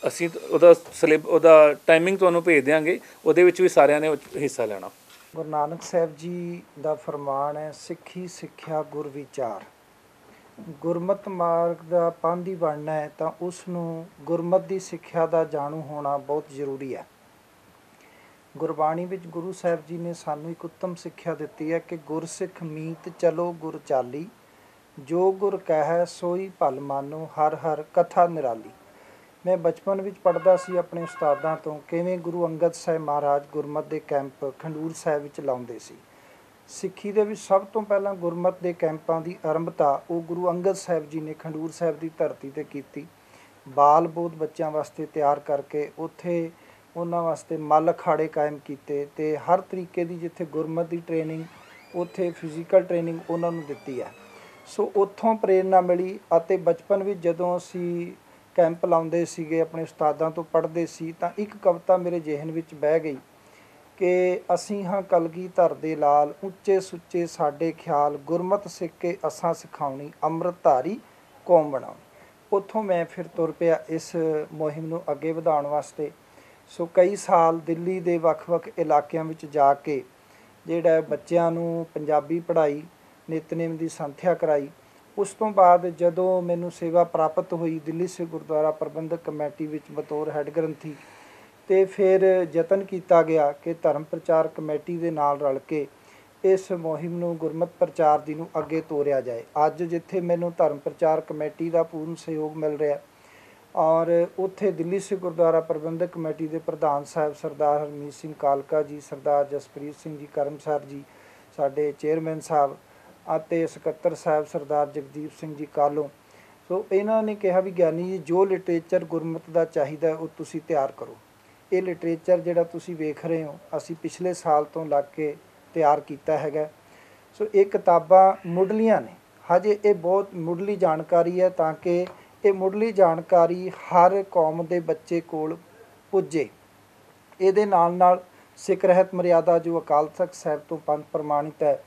ਅਸੀਂ ਉਹਦਾ ਸਲਿਪ ਉਹਦਾ ਟਾਈਮਿੰਗ ਤੁਹਾਨੂੰ ਭੇਜ ਦਿਆਂਗੇ, ਉਹਦੇ ਵਿੱਚ ਵੀ ਸਾਰਿਆਂ ਨੇ ਹਿੱਸਾ ਲੈਣਾ। ਗੁਰੂ ਨਾਨਕ ਸਾਹਿਬ ਜੀ ਦਾ ਫਰਮਾਨ ਹੈ, ਸਿੱਖੀ ਸਿੱਖਿਆ ਗੁਰ ਵਿਚਾਰ। ਗੁਰਮਤ ਮਾਰਗ ਦਾ ਪਾਂਧੀ ਬਣਨਾ ਹੈ, ਤਾਂ ਉਸ ਨੂੰ ਗੁਰਮਤ ਦੀ ਸਿੱਖਿਆ ਦਾ ਜਾਣੂ ਹੋਣਾ ਬਹੁਤ ਜ਼ਰੂਰੀ ਹੈ। ਗੁਰਬਾਣੀ ਵਿੱਚ ਗੁਰੂ ਸਾਹਿਬ ਜੀ ਨੇ ਸਾਨੂੰ ਇੱਕ ਉੱਤਮ ਸਿੱਖਿਆ ਦਿੱਤੀ ਹੈ ਕਿ ਗੁਰਸਿੱਖ ਮੀਤ ਚਲੋ ਗੁਰ ਚਾਲੀ, ਜੋ ਗੁਰ ਕਹੈ ਸੋਈ ਭਲ ਮਾਨੋ, ਹਰ ਹਰ ਕਥਾ ਨਿਰਾਲੀ। ਮੈਂ ਬਚਪਨ ਵਿੱਚ ਪੜ੍ਹਦਾ ਸੀ ਆਪਣੇ ਉਸਤਾਦਾਂ ਤੋਂ ਕਿਵੇਂ ਗੁਰੂ ਅੰਗਦ ਸਾਹਿਬ ਮਹਾਰਾਜ ਗੁਰਮਤ ਦੇ ਕੈਂਪ ਖੰਡੂਰ ਸਾਹਿਬ ਵਿੱਚ ਲਾਉਂਦੇ ਸੀ। ਸਿੱਖੀ ਦੇ ਵਿੱਚ ਸਭ ਤੋਂ ਪਹਿਲਾਂ ਗੁਰਮਤ ਦੇ ਕੈਂਪਾਂ ਦੀ ਆਰੰਭਤਾ ਉਹ ਗੁਰੂ ਅੰਗਦ ਸਾਹਿਬ ਜੀ ਨੇ ਖੰਡੂਰ ਸਾਹਿਬ ਦੀ ਧਰਤੀ ਤੇ ਕੀਤੀ। ਬਾਲ ਬੋਧ ਬੱਚਿਆਂ ਵਾਸਤੇ ਤਿਆਰ ਕਰਕੇ ਉੱਥੇ ਉਹਨਾਂ ਵਾਸਤੇ ਮੱਲ ਅਖਾੜੇ ਕਾਇਮ ਕੀਤੇ ਤੇ ਹਰ ਤਰੀਕੇ ਦੀ ਜਿੱਥੇ ਗੁਰਮਤ ਦੀ ਟ੍ਰੇਨਿੰਗ ਉੱਥੇ ਫਿਜ਼ੀਕਲ ਟ੍ਰੇਨਿੰਗ ਉਹਨਾਂ ਨੂੰ ਦਿੱਤੀ ਹੈ। ਸੋ ਉੱਥੋਂ ਪ੍ਰੇਰਣਾ ਮਿਲੀ ਅਤੇ ਬਚਪਨ ਵਿੱਚ ਜਦੋਂ ਅਸੀਂ ਕੈਂਪ ਲਾਉਂਦੇ ਸੀਗੇ, ਆਪਣੇ ਉਸਤਾਦਾਂ ਤੋਂ ਪੜ੍ਹਦੇ ਸੀ, ਤਾਂ ਇੱਕ ਕਵਿਤਾ ਮੇਰੇ ਜ਼ਿਹਨ ਵਿੱਚ ਬਹਿ ਗਈ। ਕਿ ਅਸੀਂ ਹਾਂ ਕਲਗੀ ਧਰ ਦੇ ਲਾਲ, ਉੱਚੇ ਸੁੱਚੇ ਸਾਡੇ ਖਿਆਲ, ਗੁਰਮਤ ਸਿੱਖ ਕੇ ਅਸਾਂ ਸਿਖਾਉਣੀ, ਅੰਮ੍ਰਿਤਧਾਰੀ ਕੌਮ ਬਣਾਉਣੀ। ਉੱਥੋਂ ਮੈਂ ਫਿਰ ਤੁਰ ਪਿਆ ਇਸ ਮੁਹਿੰਮ ਨੂੰ ਅੱਗੇ ਵਧਾਉਣ ਵਾਸਤੇ। ਸੋ ਕਈ ਸਾਲ ਦਿੱਲੀ ਦੇ ਵੱਖ-ਵੱਖ ਇਲਾਕਿਆਂ ਵਿੱਚ ਜਾ ਕੇ ਜਿਹੜਾ ਬੱਚਿਆਂ ਨੂੰ ਪੰਜਾਬੀ ਪੜ੍ਹਾਈ, ਨਿਤਨੇਮ ਦੀ ਸੰਥਿਆ ਕਰਾਈ, ਉਸ ਤੋਂ ਬਾਅਦ ਜਦੋਂ ਮੈਨੂੰ ਸੇਵਾ ਪ੍ਰਾਪਤ ਹੋਈ ਦਿੱਲੀ ਸਿੱਖ ਗੁਰਦੁਆਰਾ ਪ੍ਰਬੰਧਕ ਕਮੇਟੀ ਵਿੱਚ ਬਤੌਰ ਹੈੱਡ ਗ੍ਰੰਥੀ ਤੇ ਫਿਰ ਯਤਨ ਕੀਤਾ ਗਿਆ ਕਿ ਧਰਮ ਪ੍ਰਚਾਰ ਕਮੇਟੀ ਦੇ ਨਾਲ ਰਲ ਕੇ ਇਸ ਮੁਹਿੰਮ ਨੂੰ ਗੁਰਮਤ ਪ੍ਰਚਾਰ ਦੀ ਨੂੰ ਅੱਗੇ ਤੋਰਿਆ ਜਾਏ। ਅੱਜ ਜਿੱਥੇ ਮੈਨੂੰ ਧਰਮ ਪ੍ਰਚਾਰ ਕਮੇਟੀ ਦਾ ਪੂਰਨ ਸਹਿਯੋਗ ਮਿਲ ਰਿਹਾ ਔਰ ਉੱਥੇ ਦਿੱਲੀ ਸਿੱਖ ਗੁਰਦੁਆਰਾ ਪ੍ਰਬੰਧਕ ਕਮੇਟੀ ਦੇ ਪ੍ਰਧਾਨ ਸਾਹਿਬ ਸਰਦਾਰ ਹਰਮੀਤ ਸਿੰਘ ਕਾਲਕਾ ਜੀ, ਸਰਦਾਰ ਜਸਪ੍ਰੀਤ ਸਿੰਘ ਜੀ ਕਰਮਸਰ ਜੀ, ਸਾਡੇ ਚੇਅਰਮੈਨ ਸਾਹਿਬ ਅਤੇ ਸਕੱਤਰ ਸਾਹਿਬ ਸਰਦਾਰ ਜਗਦੀਪ ਸਿੰਘ ਜੀ ਕਾਲੋਂ। ਸੋ ਇਹਨਾਂ ਨੇ ਕਿਹਾ ਵੀ ਗਿਆਨੀ ਜੀ, ਜੋ ਲਿਟਰੇਚਰ ਗੁਰਮਤ ਦਾ ਚਾਹੀਦਾ ਉਹ ਤੁਸੀਂ ਤਿਆਰ ਕਰੋ। ਇਹ ਲਿਟਰੇਚਰ ਜਿਹੜਾ ਤੁਸੀਂ ਵੇਖ ਰਹੇ ਹੋ, ਅਸੀਂ ਪਿਛਲੇ ਸਾਲ ਤੋਂ ਲੱਗ ਕੇ ਤਿਆਰ ਕੀਤਾ ਹੈਗਾ। ਸੋ ਇਹ ਕਿਤਾਬਾਂ ਮੁੱਢਲੀਆਂ ਨੇ। ਹਜੇ ਇਹ ਬਹੁਤ ਮੁੱਢਲੀ ਜਾਣਕਾਰੀ ਹੈ ਤਾਂ ਕਿ ਇਹ ਮੁੱਢਲੀ ਜਾਣਕਾਰੀ ਹਰ ਕੌਮ ਦੇ ਬੱਚੇ ਕੋਲ ਪੁੱਜੇ। ਇਹਦੇ ਨਾਲ ਨਾਲ ਸਿੱਖ ਰਹਿਤ ਮਰਿਆਦਾ ਜੋ ਅਕਾਲ ਤਖਤ ਸਾਹਿਬ ਤੋਂ ਪੰਥ ਪ੍ਰਮਾਣਿਤ ਹੈ,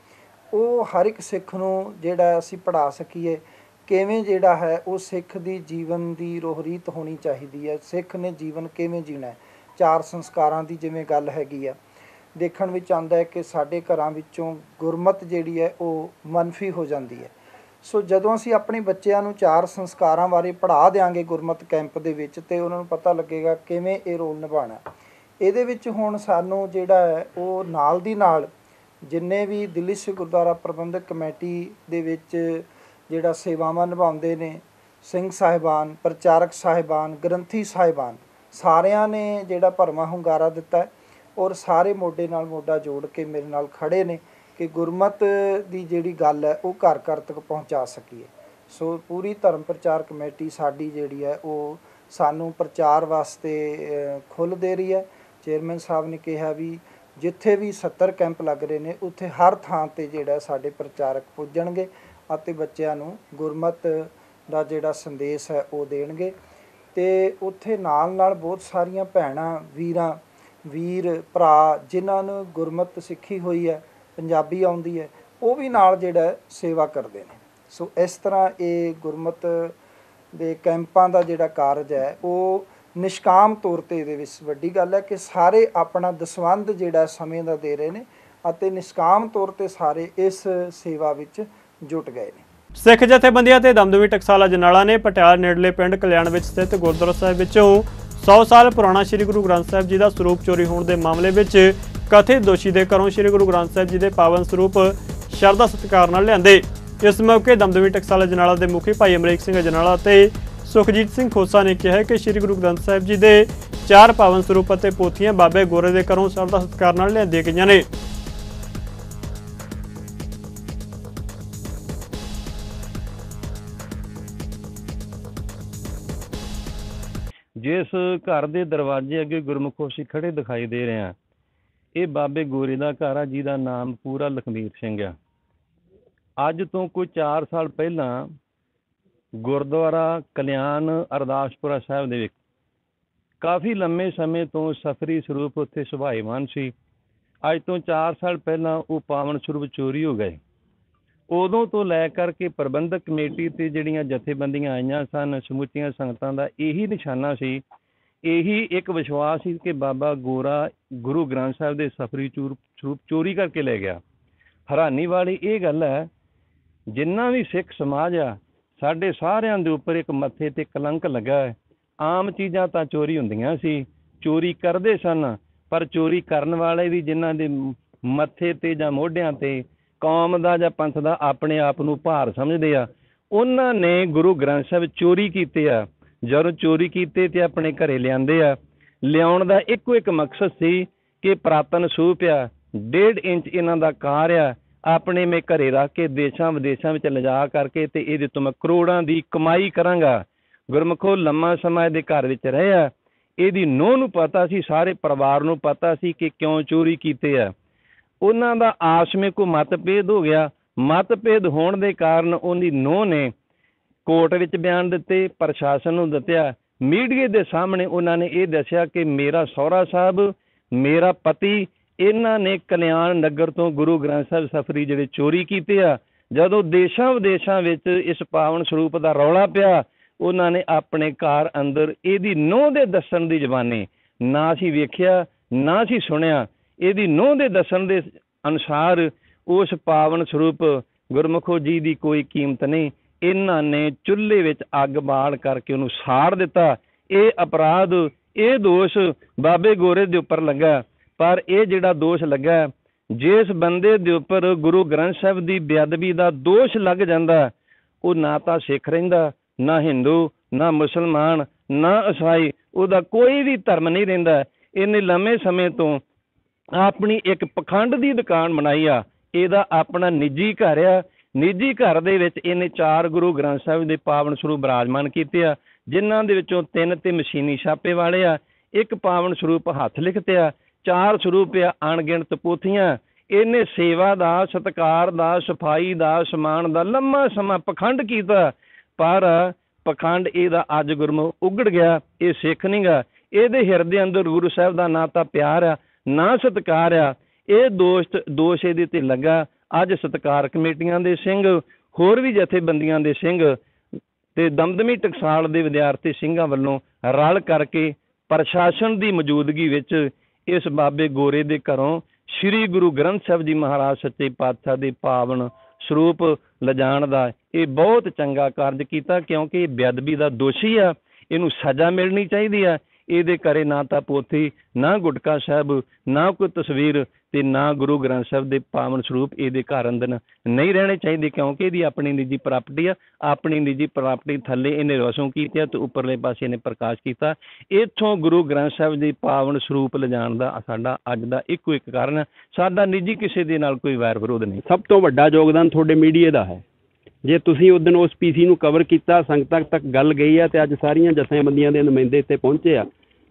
ਉਹ ਹਰ ਇੱਕ ਸਿੱਖ ਨੂੰ ਜਿਹੜਾ ਅਸੀਂ ਪੜ੍ਹਾ ਸਕੀਏ, ਕਿਵੇਂ ਜਿਹੜਾ ਹੈ ਉਹ ਸਿੱਖ ਦੀ ਜੀਵਨ ਦੀ ਰੋਹਰੀਤ ਹੋਣੀ ਚਾਹੀਦੀ ਹੈ। ਸਿੱਖ ਨੇ ਜੀਵਨ ਕਿਵੇਂ ਜੀਣਾ ਹੈ? ਚਾਰ ਸੰਸਕਾਰਾਂ ਦੀ ਜਿਵੇਂ ਗੱਲ ਹੈਗੀ ਆ, ਦੇਖਣ ਵਿੱਚ ਆਉਂਦਾ ਹੈ ਕਿ ਸਾਡੇ ਘਰਾਂ ਵਿੱਚੋਂ ਗੁਰਮਤ ਜਿਹੜੀ ਹੈ ਉਹ ਮਨਫੀ ਹੋ ਜਾਂਦੀ ਹੈ। ਸੋ ਜਦੋਂ ਅਸੀਂ ਆਪਣੇ ਬੱਚਿਆਂ ਨੂੰ ਚਾਰ ਸੰਸਕਾਰਾਂ ਬਾਰੇ ਪੜ੍ਹਾ ਦਿਆਂਗੇ ਗੁਰਮਤ ਕੈਂਪ ਦੇ ਵਿੱਚ, ਤੇ ਉਹਨਾਂ ਨੂੰ ਪਤਾ ਲੱਗੇਗਾ ਕਿਵੇਂ ਇਹ ਰੋਲ ਨਿਭਾਉਣਾ। ਇਹਦੇ ਵਿੱਚ ਹੁਣ ਸਾਨੂੰ ਜਿਹੜਾ ਹੈ ਉਹ ਨਾਲ ਦੀ ਨਾਲ ਜਿੰਨੇ ਵੀ ਦਿੱਲੀ ਸਿੱਖ ਗੁਰਦੁਆਰਾ ਪ੍ਰਬੰਧਕ ਕਮੇਟੀ ਦੇ ਵਿੱਚ ਜਿਹੜਾ ਸੇਵਾਵਾਂ ਨਿਭਾਉਂਦੇ ਨੇ, ਸਿੰਘ ਸਾਹਿਬਾਨ, ਪ੍ਰਚਾਰਕ ਸਾਹਿਬਾਨ, ਗ੍ਰੰਥੀ ਸਾਹਿਬਾਨ ਸਾਰਿਆਂ ਨੇ ਜਿਹੜਾ ਭਰਮਾ ਹੁੰਗਾਰਾ ਦਿੱਤਾ ਔਰ ਸਾਰੇ ਮੋਢੇ ਨਾਲ ਮੋਢਾ ਜੋੜ ਕੇ ਮੇਰੇ ਨਾਲ ਖੜੇ ਨੇ ਕਿ ਗੁਰਮਤ ਦੀ ਜਿਹੜੀ ਗੱਲ ਹੈ ਉਹ ਘਰ ਘਰ ਤੱਕ ਪਹੁੰਚਾ ਸਕੀਏ। ਸੋ ਪੂਰੀ ਧਰਮ ਪ੍ਰਚਾਰ ਕਮੇਟੀ ਸਾਡੀ ਜਿਹੜੀ ਹੈ ਉਹ ਸਾਨੂੰ ਪ੍ਰਚਾਰ ਵਾਸਤੇ ਖੁੱਲ੍ਹ ਦੇ ਰਹੀ ਹੈ। ਚੇਅਰਮੈਨ ਸਾਹਿਬ ਨੇ ਕਿਹਾ ਵੀ ਜਿੱਥੇ ਵੀ 70 ਕੈਂਪ ਲੱਗ ਰਹੇ ਨੇ, ਉੱਥੇ ਹਰ ਥਾਂ ਤੇ ਜਿਹੜਾ ਸਾਡੇ ਪ੍ਰਚਾਰਕ ਪੁੱਜਣਗੇ ਅਤੇ ਬੱਚਿਆਂ ਨੂੰ ਗੁਰਮਤ ਦਾ ਜਿਹੜਾ ਸੰਦੇਸ਼ ਹੈ ਉਹ ਦੇਣਗੇ। ਅਤੇ ਉੱਥੇ ਨਾਲ ਨਾਲ ਬਹੁਤ ਸਾਰੀਆਂ ਭੈਣਾਂ, ਵੀਰਾਂ, ਵੀਰ, ਭਰਾ ਜਿਨ੍ਹਾਂ ਨੂੰ ਗੁਰਮਤਿ ਸਿੱਖੀ ਹੋਈ ਹੈ, ਪੰਜਾਬੀ ਆਉਂਦੀ ਹੈ, ਉਹ ਵੀ ਨਾਲ ਜਿਹੜਾ ਸੇਵਾ ਕਰਦੇ ਨੇ। ਸੋ ਇਸ ਤਰ੍ਹਾਂ ਇਹ ਗੁਰਮਤ ਦੇ ਕੈਂਪਾਂ ਦਾ ਜਿਹੜਾ ਕਾਰਜ ਹੈ, ਉਹ ਨਿਸ਼ਕਾਮ ਤੌਰ ਤੇ ਇਹਦੇ ਵਿੱਚ ਵੱਡੀ ਗੱਲ ਹੈ ਕਿ ਸਾਰੇ ਆਪਣਾ ਦਸਵੰਧ ਜਿਹੜਾ ਸਮੇਂ ਦਾ ਦੇ ਰਹੇ ਨੇ ਅਤੇ ਨਿਸ਼ਕਾਮ ਤੌਰ ਤੇ ਸਾਰੇ ਇਸ ਸੇਵਾ ਵਿੱਚ ਜੁਟ ਗਏ ਨੇ। ਸਿੱਖ ਜਥੇਬੰਦੀਆਂ ਤੇ ਦਮਦਮੀ ਟਕਸਾਲਾ ਜਨਾਲਾ ਨੇ ਪਟਿਆਲਾ ਨੇੜਲੇ ਪਿੰਡ ਕਲਿਆਣ ਵਿੱਚ ਸਥਿਤ ਗੁਰਦੁਆਰਾ ਸਾਹਿਬ ਵਿੱਚੋਂ 100 ਸਾਲ ਪੁਰਾਣਾ ਸ੍ਰੀ ਗੁਰੂ ਗ੍ਰੰਥ ਸਾਹਿਬ ਜੀ ਦਾ ਸਰੂਪ ਚੋਰੀ ਹੋਣ ਦੇ ਮਾਮਲੇ ਵਿੱਚ ਕਥਿਤ ਦੋਸ਼ੀ ਦੇ ਘਰੋਂ ਸ੍ਰੀ ਗੁਰੂ ਗ੍ਰੰਥ ਸਾਹਿਬ ਜੀ ਦੇ ਪਾਵਨ ਸਰੂਪ ਸ਼ਰਧਾ ਸਤਿਕਾਰ ਨਾਲ ਲਿਆਂਦੇ। ਇਸ ਮੌਕੇ ਦਮਦਮੀ ਟਕਸਾਲਾ ਜਨਾਲਾ ਦੇ ਮੁਖੀ ਭਾਈ ਅਮਰੀਕ ਸਿੰਘ ਜਨਾਲਾ ਅਤੇ ਸੁਖਜੀਤ ਸਿੰਘ ਖੋਸਾ ਨੇ ਕਿਹਾ ਕਿ ਸ੍ਰੀ ਗੁਰੂ ਗ੍ਰੰਥ ਸਾਹਿਬ ਜੀ ਦੇ ਚਾਰ ਪਾਵਨ ਸਰੂਪ ਅਤੇ ਪੋਥੀਆਂ ਬਾਬੇ ਗੋਰੇ ਦੇ ਘਰੋਂ ਸ਼ਰਧਾ ਸਤਿਕਾਰ ਨਾਲ ਲਿਆਂਦੀਆਂ ਗਈਆਂ ਨੇ। ਜਿਸ ਘਰ ਦੇ ਦਰਵਾਜ਼ੇ ਅੱਗੇ ਗੁਰਮੁਖੋ ਅਸੀਂ ਖੜੇ ਦਿਖਾਈ ਦੇ ਰਹੇ ਹਾਂ। ਇਹ ਬਾਬੇ ਗੋਰੇ ਦਾ ਘਰ ਆ, ਜਿਹਦਾ ਨਾਮ ਪੂਰਾ ਲਖਮੀਰ ਸਿੰਘ ਆ। ਅੱਜ ਤੋਂ ਕੋਈ 4 ਸਾਲ ਪਹਿਲਾਂ ਗੁਰਦੁਆਰਾ ਕਲਿਆਣ ਅਰਦਾਸਪੁਰਾ ਸਾਹਿਬ ਦੇ ਵਿੱਚ ਕਾਫੀ ਲੰਮੇ ਸਮੇਂ ਤੋਂ ਸਫਰੀ ਸਰੂਪ ਉੱਥੇ ਸੁਭਾਈਮਾਨ ਸੀ। ਅੱਜ ਤੋਂ 4 ਸਾਲ ਪਹਿਲਾਂ ਉਹ ਪਾਵਨ ਸਰੂਪ ਚੋਰੀ ਹੋ ਗਏ। ਉਦੋਂ ਤੋਂ ਲੈ ਕਰਕੇ ਪ੍ਰਬੰਧਕ ਕਮੇਟੀ ਤੇ ਜਿਹੜੀਆਂ ਜਥੇਬੰਦੀਆਂ ਆਈਆਂ ਸਨ, ਸਮੁੱਚੀਆਂ ਸੰਗਤਾਂ ਦਾ ਇਹੀ ਨਿਸ਼ਾਨਾ ਸੀ, ਇਹੀ ਇੱਕ ਵਿਸ਼ਵਾਸ ਸੀ ਕਿ ਬਾਬਾ ਗੋਰਾ ਗੁਰੂ ਗ੍ਰੰਥ ਸਾਹਿਬ ਦੇ ਸਫਰੀ ਚੂਰ ਸਰੂਪ ਚੋਰੀ ਕਰਕੇ ਲੈ ਗਿਆ। ਹੈਰਾਨੀ ਵਾਲੀ ਇਹ ਗੱਲ ਹੈ, ਜਿੰਨਾ ਵੀ ਸਿੱਖ ਸਮਾਜ ਆ, ਸਾਡੇ ਸਾਰਿਆਂ ਦੇ ਉੱਪਰ ਇੱਕ ਮੱਥੇ ਤੇ ਕਲੰਕ ਲੱਗਾ ਹੈ। ਆਮ ਚੀਜ਼ਾਂ ਤਾਂ ਚੋਰੀ ਹੁੰਦੀਆਂ ਸੀ, ਚੋਰੀ ਕਰਦੇ ਸਨ, ਪਰ ਚੋਰੀ ਕਰਨ ਵਾਲੇ ਵੀ ਜਿਨ੍ਹਾਂ ਦੇ ਮੱਥੇ ਤੇ ਜਾਂ ਮੋਢਿਆਂ ਤੇ ਕੌਮ ਦਾ ਜਾਂ ਪੰਥ ਦਾ ਆਪਣੇ ਆਪ ਨੂੰ ਭਾਰ ਸਮਝਦੇ ਆ। ਉਹਨਾਂ ਨੇ ਗੁਰੂ ਗ੍ਰੰਥ ਸਾਹਿਬ ਚੋਰੀ ਕੀਤੇ ਆ। ਜਦੋਂ ਚੋਰੀ ਕੀਤੇ ਤੇ ਆਪਣੇ ਘਰੇ ਲਿਆਂਦੇ ਆ। ਲਿਆਉਣ ਦਾ ਇੱਕੋ ਇੱਕ ਮਕਸਦ ਸੀ ਕਿ ਪ੍ਰਾਤਨ ਸੂਪ ਆ, ਡੇਢ ਇੰਚ ਇਹਨਾਂ ਦਾ ਕਾਰ ਆ, ਆਪਣੇ ਮੈਂ ਘਰੇ ਰੱਖ ਕੇ ਦੇਸ਼ਾਂ ਵਿਦੇਸ਼ਾਂ ਵਿੱਚ ਲਿਜਾ ਕਰਕੇ ਤੇ ਇਹਦੇ ਤੋਂ ਮੈਂ ਕਰੋੜਾਂ ਦੀ ਕਮਾਈ ਕਰਾਂਗਾ। ਗੁਰਮਖੋ ਲੰਮਾ ਸਮਾਂ ਇਹਦੇ ਘਰ ਵਿੱਚ ਰਹੇ ਆ। ਇਹਦੀ ਨੂੰਹ ਨੂੰ ਪਤਾ ਸੀ, ਸਾਰੇ ਪਰਿਵਾਰ ਨੂੰ ਪਤਾ ਸੀ ਕਿ ਕਿਉਂ ਚੋਰੀ ਕੀਤੇ ਆ। ਉਹਨਾਂ ਦਾ ਆਪਸ ਵਿੱਚ ਕੋਈ ਮਤਭੇਦ ਹੋ ਗਿਆ। ਮਤਭੇਦ ਹੋਣ ਦੇ ਕਾਰਨ ਉਹਦੀ ਨੂੰਹ ਨੇ ਕੋਰਟ ਵਿੱਚ ਬਿਆਨ ਦਿੱਤੇ, ਪ੍ਰਸ਼ਾਸਨ ਨੂੰ ਦਿੱਤਿਆ। ਮੀਡੀਆ ਦੇ ਸਾਹਮਣੇ ਉਹਨਾਂ ਨੇ ਇਹ ਦੱਸਿਆ ਕਿ ਮੇਰਾ ਸਹੁਰਾ ਸਾਹਿਬ, ਮੇਰਾ ਪਤੀ, ਇਹਨਾਂ ਨੇ ਕਲਿਆਣ ਨਗਰ ਤੋਂ ਗੁਰੂ ਗ੍ਰੰਥ ਸਾਹਿਬ ਸਫਰੀ ਜਿਹੜੇ ਚੋਰੀ ਕੀਤੇ ਆ, ਜਦੋਂ ਦੇਸ਼ਾਂ ਵਿਦੇਸ਼ਾਂ ਵਿੱਚ ਇਸ ਪਾਵਨ ਸਰੂਪ ਦਾ ਰੌਲਾ ਪਿਆ, ਉਹਨਾਂ ਨੇ ਆਪਣੇ ਘਰ ਅੰਦਰ ਇਹਦੀ ਨੂੰਹ ਦੇ ਦੱਸਣ ਦੀ ਜ਼ਬਾਨੀ। ਨਾ ਸੀ ਵੇਖਿਆ, ਨਾ ਸੀ ਸੁਣਿਆ। ਇਹਦੀ ਨੂੰਹ ਦੇ ਦੱਸਣ ਦੇ ਅਨੁਸਾਰ ਉਸ ਪਾਵਨ ਸਰੂਪ ਗੁਰਮੁਖੋ ਜੀ ਦੀ ਕੋਈ ਕੀਮਤ ਨਹੀਂ। ਇਹਨਾਂ ਨੇ ਚੁੱਲ੍ਹੇ ਵਿੱਚ ਅੱਗ ਬਾਲ ਕਰਕੇ ਉਹਨੂੰ ਸਾੜ ਦਿੱਤਾ। ਇਹ ਅਪਰਾਧ, ਇਹ ਦੋਸ਼ ਬਾਬੇ ਗੋਰੇ ਦੇ ਉੱਪਰ ਲੱਗਾ। ਪਰ ਇਹ ਜਿਹੜਾ ਦੋਸ਼ ਲੱਗਾ, ਜਿਸ ਬੰਦੇ ਦੇ ਉੱਪਰ ਗੁਰੂ ਗ੍ਰੰਥ ਸਾਹਿਬ ਦੀ ਬੇਅਦਬੀ ਦਾ ਦੋਸ਼ ਲੱਗ ਜਾਂਦਾ, ਉਹ ਨਾ ਤਾਂ ਸਿੱਖ ਰਹਿੰਦਾ, ਨਾ ਹਿੰਦੂ, ਨਾ ਮੁਸਲਮਾਨ, ਨਾ ਈਸਾਈ ਉਹਦਾ ਕੋਈ ਵੀ ਧਰਮ ਨਹੀਂ ਰਹਿੰਦਾ। ਇਹਨੇ ਲੰਮੇ ਸਮੇਂ ਤੋਂ ਆਪਣੀ ਇੱਕ ਪਖੰਡ ਦੀ ਦੁਕਾਨ ਬਣਾਈ ਆ, ਇਹਦਾ ਆਪਣਾ ਨਿੱਜੀ ਘਰ ਆ। ਨਿੱਜੀ ਘਰ ਦੇ ਵਿੱਚ ਇਹਨੇ ਚਾਰ ਗੁਰੂ ਗ੍ਰੰਥ ਸਾਹਿਬ ਦੇ ਪਾਵਨ ਸਰੂਪ ਬਿਰਾਜਮਾਨ ਕੀਤੇ ਆ, ਜਿਨ੍ਹਾਂ ਦੇ ਵਿੱਚੋਂ ਤਿੰਨ ਤੇ ਮਸ਼ੀਨੀ ਛਾਪੇ ਵਾਲੇ ਆ, ਇੱਕ ਪਾਵਨ ਸਰੂਪ ਹੱਥ ਲਿਖਤੇ ਆ, ਚਾਰ ਸਰੂਪ ਆ ਅਣਗਿਣਤ ਪੋਥੀਆਂ। ਇਹਨੇ ਸੇਵਾ ਦਾ, ਸਤਕਾਰ ਦਾ, ਸਫ਼ਾਈ ਦਾ, ਸਮਾਨ ਦਾ ਲੰਮਾ ਸਮਾਂ ਪਖੰਡ ਕੀਤਾ, ਪਰ ਪਖੰਡ ਇਹਦਾ ਅੱਜ ਗੁਰਮੁਖ ਉਗੜ ਗਿਆ, ਇਹ ਸਿੱਖ ਨਹੀਂਗਾ ਇਹਦੇ ਹਿਰਦੇ ਅੰਦਰ ਗੁਰੂ ਸਾਹਿਬ ਦਾ ਨਾਂ ਤਾਂ ਪਿਆਰ ਆ ਨਾ ਸਤਕਾਰ ਆ। ਇਹ ਦੋਸ਼ ਦੋਸ਼ ਇਹਦੇ ਤੇ ਲੱਗਾ। ਅੱਜ ਸਤਕਾਰ ਕਮੇਟੀਆਂ ਦੇ ਸਿੰਘ, ਹੋਰ ਵੀ ਜਥੇਬੰਦੀਆਂ ਦੇ ਸਿੰਘ ਤੇ ਦਮਦਮੀ ਟਕਸਾਲ ਦੇ ਵਿਦਿਆਰਥੀ ਸਿੰਘਾਂ ਵੱਲੋਂ ਰਲ ਕਰਕੇ ਪ੍ਰਸ਼ਾਸਨ ਦੀ ਮੌਜੂਦਗੀ ਵਿੱਚ ਇਸ ਬਾਬੇ ਗੋਰੇ ਦੇ ਘਰੋਂ ਸ੍ਰੀ ਗੁਰੂ ਗ੍ਰੰਥ ਸਾਹਿਬ ਜੀ ਮਹਾਰਾਜ ਸੱਚੇ ਪਾਤਸ਼ਾਹ ਦੇ ਪਾਵਨ ਸਰੂਪ ਲਿਜਾਣ ਦਾ ਇਹ ਬਹੁਤ ਚੰਗਾ ਕਾਰਜ ਕੀਤਾ ਕਿਉਂਕਿ ਇਹ ਬੇਅਦਬੀ ਦਾ ਦੋਸ਼ੀ ਆ। ਇਹਨੂੰ ਸਜ਼ਾ ਮਿਲਣੀ ਚਾਹੀਦੀ ਆ। ਇਹਦੇ ਕਰੇ ਨਾ ਤਾਂ ਪੋਥੀ, ਨਾ ਗੁਟਕਾ ਸਾਹਿਬ, ਨਾ ਕੋਈ ਤਸਵੀਰ ਤੇ ਨਾ ਗੁਰੂ ਗ੍ਰੰਥ ਸਾਹਿਬ ਦੇ ਪਾਵਨ ਸਰੂਪ ਇਹਦੇ ਘਰ ਅੰਦਰ ਨਹੀਂ ਰਹਿਣੇ ਚਾਹੀਦੇ ਕਿਉਂਕਿ ਇਹਦੀ ਆਪਣੀ ਨਿੱਜੀ ਪ੍ਰਾਪਰਟੀ ਆ, ਆਪਣੀ ਨਿੱਜੀ ਪ੍ਰਾਪਰਟੀ ਥੱਲੇ ਇਹਨੇ ਰਸੋਂ ਕੀਤੀ ਆ ਤੇ ਉੱਪਰਲੇ ਪਾਸੇ ਇਹਨੇ ਪ੍ਰਕਾਸ਼ ਕੀਤਾ। ਇੱਥੋਂ ਗੁਰੂ ਗ੍ਰੰਥ ਸਾਹਿਬ ਦੇ ਪਾਵਨ ਸਰੂਪ ਲਿਜਾਣ ਦਾ ਸਾਡਾ ਅੱਜ ਦਾ ਇੱਕੋ ਇੱਕ ਕਾਰਨ ਹੈ ਸਾਡਾ ਨਿੱਜੀ ਕਿਸੇ ਦੇ ਨਾਲ ਕੋਈ ਵੈਰ ਵਿਰੋਧ ਨਹੀਂ। ਸਭ ਤੋਂ ਵੱਡਾ ਯੋਗਦਾਨ ਤੁਹਾਡੇ ਮੀਡੀਆ ਦਾ ਹੈ। ਜੇ ਤੁਸੀਂ ਉਸ ਦਿਨ ਉਸ ਪੀਸੀ ਨੂੰ ਕਵਰ ਕੀਤਾ, ਸੰਗਤਾਂ ਤੱਕ ਗੱਲ ਗਈ ਆ ਤੇ ਅੱਜ ਸਾਰੀਆਂ ਜਥੇਬੰਦੀਆਂ ਦੇ ਨੁਮਾਇੰਦੇ ਇੱਥੇ ਪਹੁੰਚੇ ਆ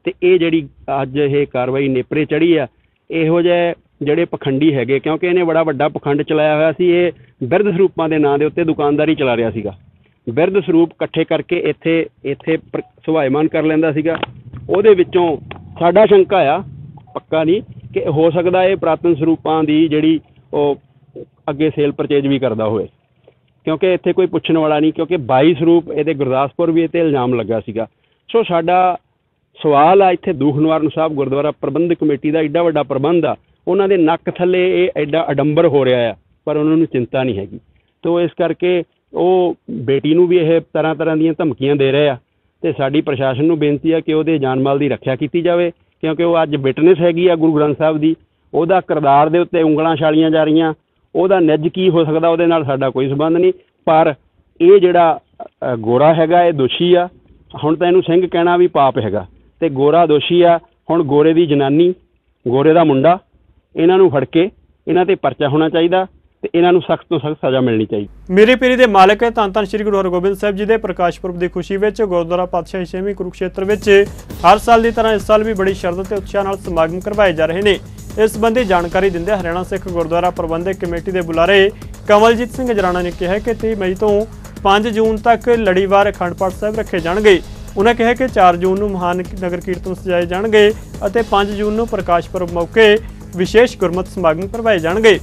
ਤੇ ਇਹ ਜਿਹੜੀ ਅੱਜ ਇਹ ਕਾਰਵਾਈ ਨੇਪਰੇ ਚੜੀ ਆ, ਇਹੋ ਜਿਹੇ ਜਿਹੜੇ ਪਖੰਡੀ ਹੈਗੇ, ਕਿਉਂਕਿ ਇਹਨੇ ਬੜਾ ਵੱਡਾ ਪਖੰਡ ਚਲਾਇਆ ਹੋਇਆ ਸੀ, ਇਹ ਬਿਰਧ ਸਰੂਪਾਂ ਦੇ ਨਾਂ ਦੇ ਉੱਤੇ ਦੁਕਾਨਦਾਰੀ ਚਲਾ ਰਿਹਾ ਸੀਗਾ। ਬਿਰਧ ਸਰੂਪ ਇਕੱਠੇ ਕਰਕੇ ਇੱਥੇ ਇੱਥੇ ਪ੍ਰ- ਸੁਭਾਇਮਾਨ ਕਰ ਲੈਂਦਾ ਸੀਗਾ। ਉਹਦੇ ਵਿੱਚੋਂ ਸਾਡਾ ਸ਼ੰਕਾ ਆ, ਪੱਕਾ ਨਹੀਂ, ਕਿ ਹੋ ਸਕਦਾ ਇਹ ਪ੍ਰਾਤਨ ਸਰੂਪਾਂ ਦੀ ਜਿਹੜੀ ਉਹ ਅੱਗੇ ਸੇਲ ਪਰਚੇਜ ਵੀ ਕਰਦਾ ਹੋਵੇ। ਕਿਉਂਕਿ ਇੱਥੇ ਕੋਈ ਪੁੱਛਣ ਵਾਲਾ ਨਹੀਂ, ਕਿਉਂਕਿ 22 ਸਰੂਪ ਇਹਦੇ ਗੁਰਦਾਸਪੁਰ ਵੀ ਇਹ ਤੇ ਇਲਜ਼ਾਮ ਲੱਗਾ ਸੀਗਾ। ਸੋ ਸਾਡਾ ਸਵਾਲ ਆ ਇੱਥੇ ਦੂਖ ਨਿਵਾਰਨ ਸਾਹਿਬ ਗੁਰਦੁਆਰਾ ਪ੍ਰਬੰਧਕ ਕਮੇਟੀ ਦਾ ਐਡਾ ਵੱਡਾ ਪ੍ਰਬੰਧ ਆ। ਉਹਨਾਂ ਦੇ ਨੱਕ ਥੱਲੇ ਇਹ ਐਡਾ ਅਡੰਬਰ ਹੋ ਰਿਹਾ ਆ, ਪਰ ਉਹਨਾਂ ਨੂੰ ਚਿੰਤਾ ਨਹੀਂ ਹੈਗੀ। ਤੋ ਇਸ ਕਰਕੇ ਉਹ ਬੇਟੀ ਨੂੰ ਵੀ ਇਹ ਤਰ੍ਹਾਂ ਤਰ੍ਹਾਂ ਦੀਆਂ ਧਮਕੀਆਂ ਦੇ ਰਹੇ ਆ ਤੇ ਸਾਡੀ ਪ੍ਰਸ਼ਾਸਨ ਨੂੰ ਬੇਨਤੀ ਆ ਕਿ ਉਹਦੇ ਜਾਨ ਮਾਲ ਦੀ ਰੱਖਿਆ ਕੀਤੀ ਜਾਵੇ, ਕਿਉਂਕਿ ਉਹ ਅੱਜ ਵਿਟਨੈਸ ਹੈਗੀ ਆ ਗੁਰੂ ਗ੍ਰੰਥ ਸਾਹਿਬ ਦੀ। ਉਹਦਾ ਕਿਰਦਾਰ ਦੇ ਉੱਤੇ ਉਂਗਲਾਂ ਛਾਲੀਆਂ ਜਾ ਰਹੀਆਂ। ਉਹਦਾ ਨਿੱਜ ਕੀ ਹੋ ਸਕਦਾ, ਉਹਦੇ ਨਾਲ ਸਾਡਾ ਕੋਈ ਸਬੰਧ ਨਹੀਂ। ਪਰ ਇਹ ਜਿਹੜਾ ਗੋਰਾ ਹੈਗਾ, ਇਹ ਦੋਸ਼ੀ ਆ। ਹੁਣ ਤਾਂ ਇਹਨੂੰ ਸਿੰਘ ਕਹਿਣਾ ਵੀ ਪਾਪ ਹੈਗਾ। ਤੇ ਗੋਰਾ ਦੋਸ਼ੀ ਆ, ਹੁਣ ਗੋਰੇ ਦੀ ਜਨਾਨੀ, ਗੋਰੇ ਦਾ ਮੁੰਡਾ, ਇਹਨਾਂ ਨੂੰ ਫੜ ਕੇ ਇਹਨਾਂ ਤੇ ਪਰਚਾ ਹੋਣਾ ਚਾਹੀਦਾ ਤੇ ਇਹਨਾਂ ਨੂੰ ਸਖਤ ਤੋਂ ਸਖਤ ਸਜ਼ਾ ਮਿਲਣੀ ਚਾਹੀਦੀ। ਮੇਰੀ ਪੀਰੀ ਦੇ ਮਾਲਕ ਹੈ ਧੰਨ ਧੰਨ ਸ੍ਰੀ ਗੁਰੂ ਹਰਗੋਬਿੰਦ ਸਾਹਿਬ ਜੀ ਦੇ ਪ੍ਰਕਾਸ਼ ਪੁਰਬ ਦੀ ਖੁਸ਼ੀ ਵਿੱਚ ਗੁਰਦੁਆਰਾ ਪਾਤਸ਼ਾਹੀ ਛੇਵੀਂ ਕੁਰੂਕਸ਼ੇਤਰ ਵਿੱਚ ਹਰ ਸਾਲ ਦੀ ਤਰ੍ਹਾਂ ਇਸ ਸਾਲ ਵੀ ਬੜੀ ਸ਼ਰਧਾ ਤੇ ਉਤਸ਼ਾਹ ਨਾਲ ਸਮਾਗਮ ਕਰਵਾਏ ਜਾ ਰਹੇ ਨੇ। ਇਸ ਸੰਬੰਧੀ ਜਾਣਕਾਰੀ ਦਿੰਦੇ ਹਰਿਆਣਾ ਸਿੱਖ ਗੁਰਦੁਆਰਾ ਪ੍ਰਬੰਧਕ ਕਮੇਟੀ ਦੇ ਬੁਲਾਰੇ ਕਮਲਜੀਤ ਸਿੰਘ ਜਰਾਣਾ ਨੇ ਕਿਹਾ ਕਿ 30 ਮਈ ਤੋਂ 5 ਜੂਨ ਤੱਕ ਲੜੀਵਾਰ ਅਖੰਡ ਪਾਠ ਸਾਹਿਬ ਰੱਖੇ ਜਾਣਗੇ। ਉਹਨਾਂ ਕਿਹਾ ਕਿ 4 ਜੂਨ ਨੂੰ ਮਹਾਨ ਨਗਰ ਕੀਰਤਨ ਸਜਾਏ ਜਾਣਗੇ ਅਤੇ 5 ਜੂਨ ਨੂੰ ਪ੍ਰਕਾਸ਼ ਪੁਰਬ ਮੌਕੇ ਵਿਸ਼ੇਸ਼ ਗੁਰਮਤਿ ਸਮਾਗਮ ਕਰਵਾਏ ਜਾਣਗੇ।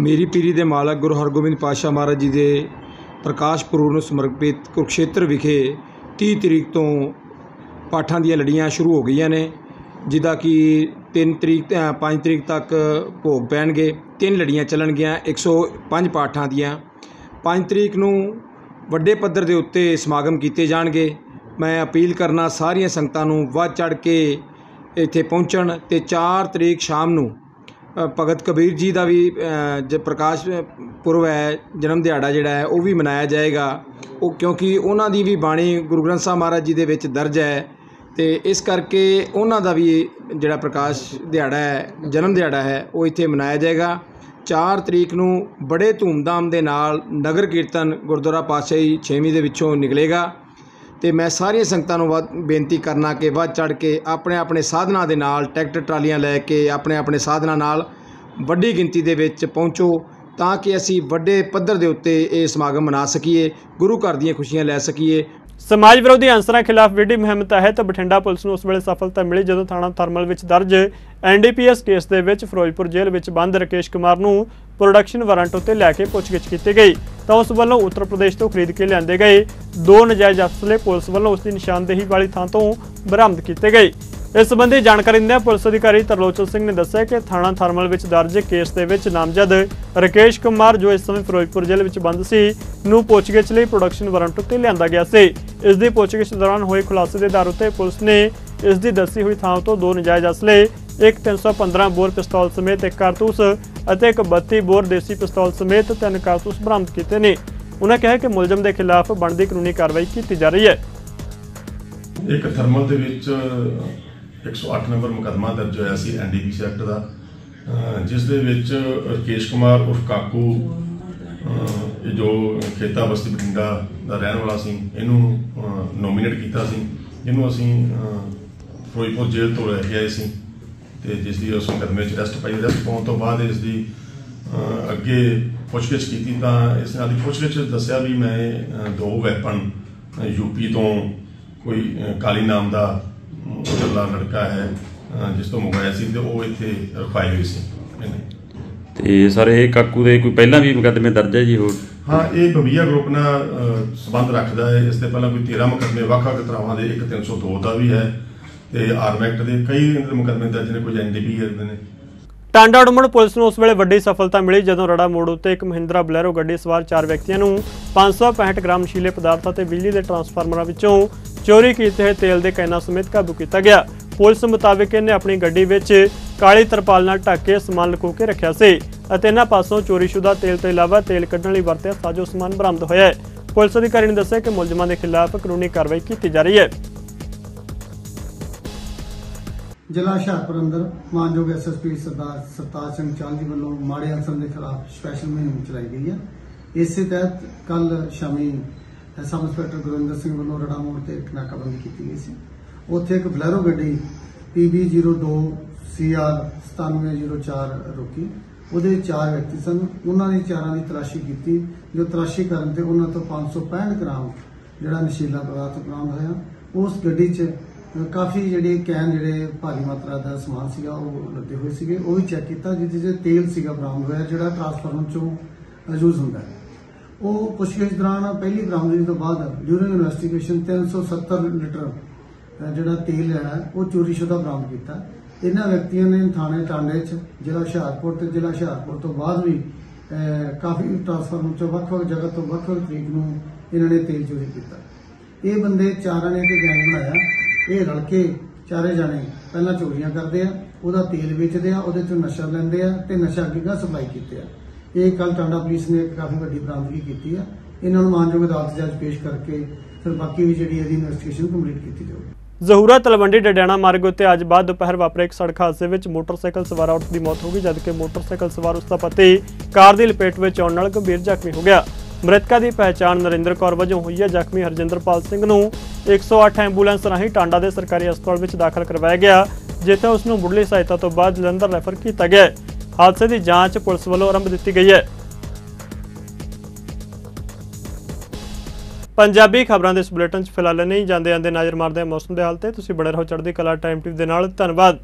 ਮੇਰੀ ਪੀਰੀ ਦੇ ਮਾਲਕ ਗੁਰੂ ਹਰਗੋਬਿੰਦ ਪਾਤਸ਼ਾਹ ਮਹਾਰਾਜ ਜੀ ਦੇ ਪ੍ਰਕਾਸ਼ ਪੁਰਬ ਨੂੰ ਸਮਰਪਿਤ ਕੁਰਕਸ਼ੇਤਰ ਵਿਖੇ 30 ਤਰੀਕ ਤੋਂ ਪਾਠਾਂ ਦੀਆਂ ਲੜੀਆਂ ਸ਼ੁਰੂ ਹੋ ਗਈਆਂ ਨੇ, ਜਿੱਦਾਂ ਕਿ 3 ਤਰੀਕ 5 ਤਰੀਕ ਤੱਕ ਭੋਗ ਪੈਣਗੇ। ਤਿੰਨ ਲੜੀਆਂ ਚੱਲਣਗੀਆਂ 105 ਪਾਠਾਂ ਦੀਆਂ। 5 ਤਰੀਕ ਨੂੰ ਵੱਡੇ ਪੱਧਰ ਦੇ ਉੱਤੇ ਸਮਾਗਮ ਕੀਤੇ ਜਾਣਗੇ। ਮੈਂ ਅਪੀਲ ਕਰਨਾ ਸਾਰੀਆਂ ਸੰਗਤਾਂ ਨੂੰ ਵੱਧ ਚੜ ਕੇ ਇੱਥੇ ਪਹੁੰਚਣ ਤੇ 4 ਤਰੀਕ ਸ਼ਾਮ ਨੂੰ ਭਗਤ ਕਬੀਰ ਜੀ ਦਾ ਵੀ ਜ, ਪ੍ਰਕਾਸ਼ ਪੁਰਬ ਹੈ, ਜਨਮ ਦਿਹਾੜਾ ਜਿਹੜਾ ਹੈ, ਉਹ ਵੀ ਮਨਾਇਆ ਜਾਏਗਾ। ਉਹ ਕਿਉਂਕਿ ਉਹਨਾਂ ਦੀ ਵੀ ਬਾਣੀ ਗੁਰੂ ਗ੍ਰੰਥ ਸਾਹਿਬ ਮਹਾਰਾਜ ਜੀ ਦੇ ਵਿੱਚ ਦਰਜ ਹੈ ਤੇ ਇਸ ਕਰਕੇ ਉਹਨਾਂ ਦਾ ਵੀ ਜਿਹੜਾ ਪ੍ਰਕਾਸ਼ ਦਿਹਾੜਾ ਹੈ, ਜਨਮ ਦਿਹਾੜਾ ਹੈ, ਉਹ ਇੱਥੇ ਮਨਾਇਆ ਜਾਏਗਾ। 4 ਤਰੀਕ ਨੂੰ ਬੜੇ ਧੂਮਧਾਮ ਦੇ ਨਾਲ ਨਗਰ ਕੀਰਤਨ ਗੁਰਦੁਆਰਾ ਪਾਤਸ਼ਾਹੀ ਛੇਵੀਂ ਦੇ ਵਿੱਚੋਂ ਨਿਕਲੇਗਾ ਤੇ ਮੈਂ ਸਾਰੀਆਂ ਸੰਗਤਾਂ ਨੂੰ ਵੱਧ ਬੇਨਤੀ ਕਰਨਾ ਕਿ ਵੱਧ ਚੜ ਕੇ ਆਪਣੇ ਆਪਣੇ ਸਾਧਨਾਂ ਦੇ ਨਾਲ ਟਰੈਕਟਰ ਟਰਾਲੀਆਂ ਲੈ ਕੇ ਆਪਣੇ ਆਪਣੇ ਸਾਧਨਾਂ ਨਾਲ ਵੱਡੀ ਗਿਣਤੀ ਦੇ ਵਿੱਚ ਪਹੁੰਚੋ ਤਾਂ ਕਿ ਅਸੀਂ ਵੱਡੇ ਪੱਧਰ ਦੇ ਉੱਤੇ ਇਹ ਸਮਾਗਮ ਮਨਾ ਸਕੀਏ, ਗੁਰੂ ਘਰ ਦੀਆਂ ਖੁਸ਼ੀਆਂ ਲੈ ਸਕੀਏ ਸਮਾਜ ਵਿਰੋਧੀ ਅਨਸਰਾਂ ਖਿਲਾਫ ਵਿੱਢੀ ਮੁਹਿੰਮ ਤਹਿਤ ਬਠਿੰਡਾ ਪੁਲਿਸ ਨੂੰ ਉਸ ਵੇਲੇ ਸਫਲਤਾ ਮਿਲੀ ਜਦੋਂ ਥਾਣਾ ਥਰਮਲ ਵਿੱਚ ਦਰਜ ਐਨਡੀਪੀਐਸ ਕੇਸ ਦੇ ਵਿੱਚ ਫਿਰੋਜ਼ਪੁਰ ਜੇਲ੍ਹ ਵਿੱਚ ਬੰਦ ਰਕੇਸ਼ ਕੁਮਾਰ ਨੂੰ ਪ੍ਰੋਡਕਸ਼ਨ ਵਾਰੰਟ ਉੱਤੇ ਲੈ ਕੇ ਪੁੱਛਗਿੱਛ ਕੀਤੀ ਗਈ। ਤਾਂ ਉਸ ਵੱਲੋਂ ਉੱਤਰ ਪ੍ਰਦੇਸ਼ ਤੋਂ ਖਰੀਦ ਕੇ ਲਿਆਂਦੇ ਗਏ। ਦੋ ਨਜਾਇਜ਼ ਅਸਲੇ ਪੁਲਿਸ ਵੱਲੋਂ ਉਸ ਦੀ ਨਿਸ਼ਾਨਦੇਹੀ ਵਾਲੀ ਥਾਂ ਤੋਂ ਬਰਾਮਦ ਕੀਤੇ ਗਏ। ਇਸ ਸੰਬੰਧੀ ਜਾਣਕਾਰੀ ਦਿੰਦਿਆਂ ਪੁਲਿਸ ਅਧਿਕਾਰੀ ਤਰਲੋਚਨ ਸਿੰਘ ਨੇ ਦੱਸਿਆ ਕਿ ਥਾਣਾ ਥਰਮਲ ਵਿੱਚ ਦਰਜ ਕੇਸ ਦੇ ਵਿੱਚ ਨਾਮਜ਼ਦ ਰਕੇਸ਼ ਕੁਮਾਰ, ਜੋ ਇਸ ਸਮੇਂ ਫਿਰੋਜ਼ਪੁਰ ਜੇਲ੍ਹ ਵਿੱਚ ਬੰਦ ਸੀ, ਨੂੰ ਪੁੱਛਗਿੱਛ ਲਈ ਪ੍ਰੋਡਕਸ਼ਨ ਵਾਰੰਟ ਉੱਤੇ ਲਿਆਂਦਾ ਗਿਆ ਸੀ। ਇਸ ਦੀ ਪੁੱਛਗਿੱਛ ਦੌਰਾਨ ਹੋਏ ਖੁਲਾਸੇ ਦੇ ਆਧਾਰ ਉੱਤੇ ਪੁਲਿਸ ਨੇ ਇਸ ਦੀ ਦੱਸੀ ਹੋਈ ਥਾਂ ਤੋਂ ਦੋ ਨਜਾਇਜ਼ ਅਸਲੇ, ਇੱਕ 315 ਬੋਰ ਪਿਸਤੌਲ ਸਮੇਤ ਇੱਕ ਕਾਰਤੂਸ ਅਤੇ ਇੱਕ 32 ਬੋਰ ਦੇਸੀ ਪਿਸਤੌਲ ਸਮੇਤ ਤਿੰਨ ਕਾਰਤੂਸ ਬਰਾਮਦ ਕੀਤੇ ਨੇ। ਉਹਨਾਂ ਕਿਹਾ ਕਿ ਮੁਲਜ਼ਮ ਦੇ ਖਿਲਾਫ ਬਣਦੀ ਕਾਨੂੰਨੀ ਕਾਰਵਾਈ ਕੀਤੀ ਜਾ ਰਹੀ ਹੈ। ਇੱਕ ਥਰਮਲ ਦੇ ਵਿੱਚ 108 ਨੰਬਰ ਮੁਕੱਦਮਾ ਦਰਜ ਹੋਇਆ ਸੀ ਐਨਡੀਪੀਸੀ ਐਕਟ ਦਾ ਜਿਸ ਦੇ ਵਿੱਚ ਰਕੇਸ਼ ਕੁਮਾਰ ਉਰਫ ਕਾਕੂ ਇਹ ਜੋ ਖੇਤਾ ਬਸਤੀ ਬਠਿੰਡਾ ਦਾ ਰਹਿਣ ਵਾਲਾ ਸੀ, ਇਹਨੂੰ ਨੋਮੀਨੇਟ ਕੀਤਾ ਸੀ। ਇਹਨੂੰ ਅਸੀਂ ਫਿਰੋਜ਼ਪੁਰ ਜੇਲ੍ਹ ਤੋਂ ਲੈ ਕੇ ਆਏ ਸੀ ਤੇ ਜਿਸ ਦੀ ਉਸ ਮੁਕੱਦਮੇ 'ਚ ਅਰੈਸਟ ਪਾਈ ਅਰੈਸਟ ਪਾਉਣ ਤੋਂ ਬਾਅਦ ਇਸ ਦੀ ਅੱਗੇ ਪੁੱਛਗਿੱਛ ਕੀਤੀ ਤਾਂ ਇਸ ਨਾਲ ਦੀ ਪੁੱਛਗਿੱਛ ਦੱਸਿਆ ਵੀ ਮੈਂ ਦੋ ਵੈਪਨ ਯੂਪੀ ਤੋਂ ਕੋਈ ਕਾਲੀ ਨਾਮ ਦਾ ਉਜਲਾ ਲੜਕਾ ਹੈ ਜਿਸ ਤੋਂ ਮੰਗਵਾਇਆ ਸੀ ਤੇ ਉਹ ਇੱਥੇ ਰਖਾਏ ਹੋਏ ਸੀ। ਤੇ ਸਰ ਇਹ ਕਾਕੂ ਦੇ ਕੋਈ ਪਹਿਲਾਂ ਵੀ ਮੁਕੱਦਮੇ ਦਰਜ ਹੈ ਜੀ ਹੋਰ? ਹਾਂ ਇਹ ਬਬੀਆ ਗਰੁੱਪ ਨਾਲ ਸੰਬੰਧ ਰੱਖਦਾ ਹੈ। ਇਸ ਤੋਂ ਪਹਿਲਾਂ ਕੋਈ 13 ਮੁਕੱਦਮੇ ਵੱਖ-ਵੱਖ ਤਰ੍ਹਾਂ ਦੇ ਇੱਕ 302 ਦਾ ਵੀ ਹੈ। ਤੇ ਆਰਮ ਐਕਟ ਦੇ ਕਈ ਮੁਕੱਦਮੇ ਦਰਜ ਨੇ ਕੁਝ ਐਨਡੀਪੀ ਦੇ ਨੇ। ਟਾਂਡਾ ਉਡਮਣ ਪੁਲਿਸ ਨੂੰ ਉਸ ਵੇਲੇ ਵੱਡੀ ਸਫਲਤਾ ਮਿਲੀ ਜਦੋਂ ਰੜਾ ਮੋੜ ਉੱਤੇ ਇੱਕ ਮਹਿੰਦਰਾ ਬਲੈਰੋ ਗੱਡੀ ਸਵਾਰ ਚਾਰ ਵਿਅਕਤੀਆਂ ਨੂੰ 565 ਗ੍ਰਾਮ ਨਸ਼ੀਲੇ ਪਦਾਰਥਾਂ ਤੇ ਬਿਜਲੀ ਦੇ ਟਰਾਂਸਫਾਰਮਰਾਂ ਵਿੱਚੋਂ ਚੋਰੀ ਕੀਤੇ ਹੋਏ ਤੇਲ ਦੇ ਕੈਨਾਂ ਸਮੇਤ ਕਾਬੂ ਕੀਤਾ ਗਿਆ। ਪੁਲਿਸ ਮੁਤਾਬਕ ਇਹਨੇ ਆਪਣੀ ਗੱਡੀ ਵਿੱਚ ਕਾਲੀ ਤਰਪਾਲ ਨਾਲ ਢੱਕ ਕੇ ਸਮਾਨ ਲੁਕੋ ਕੇ ਰੱਖਿਆ ਸੀ ਅਤੇ ਇਹਨਾਂ ਪਾਸੋਂ ਚੋਰੀशुदा ਤੇਲ ਤੋਂ ਇਲਾਵਾ ਤੇਲ ਕੱਢਣ ਲਈ ਵਰਤਿਆ ਸਾਜੋ ਸਮਾਨ ਬਰਾਮਦ ਹੋਇਆ ਹੈ। ਪੁਲਿਸ ਅਧਿਕਾਰੀ ਨੇ ਦੱਸਿਆ ਕਿ ਮੁਲਜ਼ਮਾਂ ਦੇ ਖਿਲਾਫ ਕਾਨੂੰਨੀ ਕਾਰਵਾਈ ਕੀਤੀ ਜਾ ਰਹੀ ਹੈ। ਜ਼ਿਲ੍ਹਾ ਹੁਸ਼ਿਆਰਪੁਰ ਅੰਦਰ ਮਾਨਯੋਗ ਐਸਐਸਪੀ ਸਰਦਾਰ ਸਰਤਾਜ ਸਿੰਘ ਚਾਲ ਜੀ ਵੱਲੋਂ ਮਾੜੇ ਅਨਸਰ ਦੇ ਖਿਲਾਫ ਸਪੈਸ਼ਲ ਮੁਹਿੰਮ ਚਲਾਈ ਗਈ ਹੈ। ਇਸੇ ਤਹਿਤ ਕੱਲ ਸ਼ਾਮੀ ਸਬ ਇੰਸਪੈਕਟਰ ਗੁਰਿੰਦਰ ਸਿੰਘ ਵੱਲੋਂ ਰੜਾ ਮੋੜ ਤੇ ਇੱਕ ਨਾਕਾਬੰਦੀ ਕੀਤੀ ਗਈ ਸੀ। ਉੱਥੇ ਇੱਕ ਬਲੈਰੋ ਗੱਡੀ PB02 CR 9704 ਰੁਕੀ। ਉਹਦੇ ਚਾਰ ਵਿਅਕਤੀ ਸਨ। ਉਹਨਾਂ ਨੇ ਚਾਰਾਂ ਦੀ ਤਲਾਸ਼ੀ ਕੀਤੀ। ਜੋ ਤਲਾਸ਼ੀ ਕਰਨ ਤੇ ਉਹਨਾਂ ਤੋਂ 565 ਗ੍ਰਾਮ ਜਿਹੜਾ ਨਸ਼ੀਲਾ ਪਦਾਰਥ ਬਰਾਮਦ ਹੋਇਆ, ਉਸ ਗੱਡੀ 'ਚ ਕਾਫੀ ਜਿਹੜੇ ਕੈਨ ਜਿਹੜੇ ਭਾਰੀ ਮਾਤਰਾ ਦਾ ਸਮਾਨ ਸੀਗਾ, ਉਹ ਲੱਦੇ ਹੋਏ ਸੀਗੇ। ਉਹ ਵੀ ਚੈੱਕ ਕੀਤਾ, ਜਿਹਦੇ 'ਚ ਤੇਲ ਸੀਗਾ ਬਰਾਮਦ ਹੋਇਆ, ਜਿਹੜਾ ਟਰਾਂਸਫਾਰਮਰ 'ਚੋਂ ਯੂਜ਼ ਹੁੰਦਾ ਹੈ। ਉਹ ਪੁੱਛਗਿੱਛ ਦੌਰਾਨ ਪਹਿਲੀ ਬਰਾਮਦਗੀ ਤੋਂ ਬਾਅਦ ਡਿਊਰਿੰਗ ਇਨਵੈਸਟੀਗੇਸ਼ਨ 370 ਲੀਟਰ ਜਿਹੜਾ ਤੇਲ ਹੈ, ਉਹ ਚੋਰੀशुदा ਬਰਾਮਦ ਕੀਤਾ। ਇਹਨਾਂ ਵਿਅਕਤੀਆਂ ਨੇ ਥਾਣੇ ਟਾਂਡੇ 'ਚ, ਜ਼ਿਲ੍ਹਾ ਹੁਸ਼ਿਆਰਪੁਰ ਤੇ ਜ਼ਿਲ੍ਹਾ ਹੁਸ਼ਿਆਰਪੁਰ ਤੋਂ ਬਾਅਦ ਵੀ ਕਾਫੀ ਟਰਾਂਸਫਾਰਮਰ 'ਚੋਂ ਵੱਖ-ਵੱਖ ਜਗ੍ਹਾ ਤੋਂ ਵੱਖ-ਵੱਖ ਤਰੀਕ ਨੂੰ ਇਹਨਾਂ ਨੇ ਤੇਲ ਚੋਰੀ ਕੀਤਾ। ਇਹ ਬੰਦੇ ਚਾਰਾਂ ਨੇ ਇੱਕ ਗੈਂਗ ਬਣਾਇਆ। ਇਹ ਰਲ ਕੇ ਚਾਰੇ ਜਾਣੇ ਪਹਿਲਾਂ ਚੋਰੀਆਂ ਕਰਦੇ ਆ, ਉਹਦਾ ਤੇਲ ਵੇਚਦੇ ਆ, ਉਹਦੇ ਚੋਂ ਨਸ਼ਾ ਲੈਂਦੇ ਆ ਤੇ ਨਸ਼ਾ ਅੱਗੇ ਸਪਲਾਈ ਕੀਤੇ ਆ। ਇਹ ਕੱਲ ਟਾਂਡਾ ਪੁਲਿਸ ਨੇ ਕਾਫੀ ਵੱਡੀ ਬਰਾਮਦਗੀ ਕੀਤੀ ਆ। ਇਹਨਾਂ ਨੂੰ ਮਾਨਯੋਗ ਅਦਾਲਤ ਜੱਜ ਪੇਸ਼ ਕਰਕੇ ਫਿਰ ਬਾਕੀ ਵੀ ਜਿਹੜੀ ਇਹਦੀ ਇਨਵੈਸਟੀਗੇਸ਼ਨ ਕੰਪਲੀਟ ਕੀਤੀ ਜਾਊਗੀ ਜ਼ਹੂਰਾ ਤਲਵੰਡੀ ਡਡਿਆਣਾ ਮਾਰਗ ਉੱਤੇ ਅੱਜ ਬਾਅਦ ਦੁਪਹਿਰ ਵਾਪਰੇ ਇੱਕ ਸੜਕ ਹਾਦਸੇ ਵਿੱਚ ਮੋਟਰਸਾਈਕਲ ਸਵਾਰ ਔਰਤ ਦੀ ਮੌਤ ਹੋ ਗਈ, ਜਦਕਿ ਮੋਟਰਸਾਈਕਲ ਸਵਾਰ ਉਸ ਦਾ ਪਤੀ ਕਾਰ ਦੀ ਲਪੇਟ ਵਿੱਚ ਆਉਣ ਨਾਲ ਗੰਭੀਰ ਜ਼ਖਮੀ ਹੋ ਗਿਆ। ਮ੍ਰਿਤਕਾ ਦੀ ਪਹਿਚਾਣ ਨਰਿੰਦਰ ਕੌਰ ਵਜੋਂ ਹੋਈ ਹੈ। ਜ਼ਖਮੀ ਹਰਜਿੰਦਰਪਾਲ ਸਿੰਘ ਨੂੰ 108 ਐਂਬੂਲੈਂਸ ਰਾਹੀਂ ਟਾਂਡਾ ਦੇ ਸਰਕਾਰੀ ਹਸਪਤਾਲ ਵਿੱਚ ਦਾਖਲ ਕਰਵਾਇਆ ਗਿਆ, ਜਿੱਥੇ ਉਸ ਨੂੰ ਮੁੱਢਲੀ ਸਹਾਇਤਾ ਤੋਂ ਬਾਅਦ ਜਲੰਧਰ ਰੈਫਰ ਕੀਤਾ ਗਿਆ। ਹਾਦਸੇ ਦੀ ਜਾਂਚ ਪੁਲਿਸ ਵੱਲੋਂ ਆਰੰਭ ਦਿੱਤੀ ਗਈ ਹੈ। ਪੰਜਾਬੀ ਖਬਰਾਂ ਦੇ ਇਸ ਬੁਲੇਟਿਨ 'ਚ ਫਿਲਹਾਲ ਨਹੀਂ ਜਾਂਦੇ ਆਂਦੇ ਨਜ਼ਰ ਮਾਰਦੇ ਮੌਸਮ ਦੇ ਹਾਲ ਤੇ। ਤੁਸੀਂ ਬਣੇ ਰਹੋ ਚੜ੍ਹਦੀ ਕਲਾ ਟਾਈਮ ਟਿਪ ਦੇ ਨਾਲ। ਧੰਨਵਾਦ।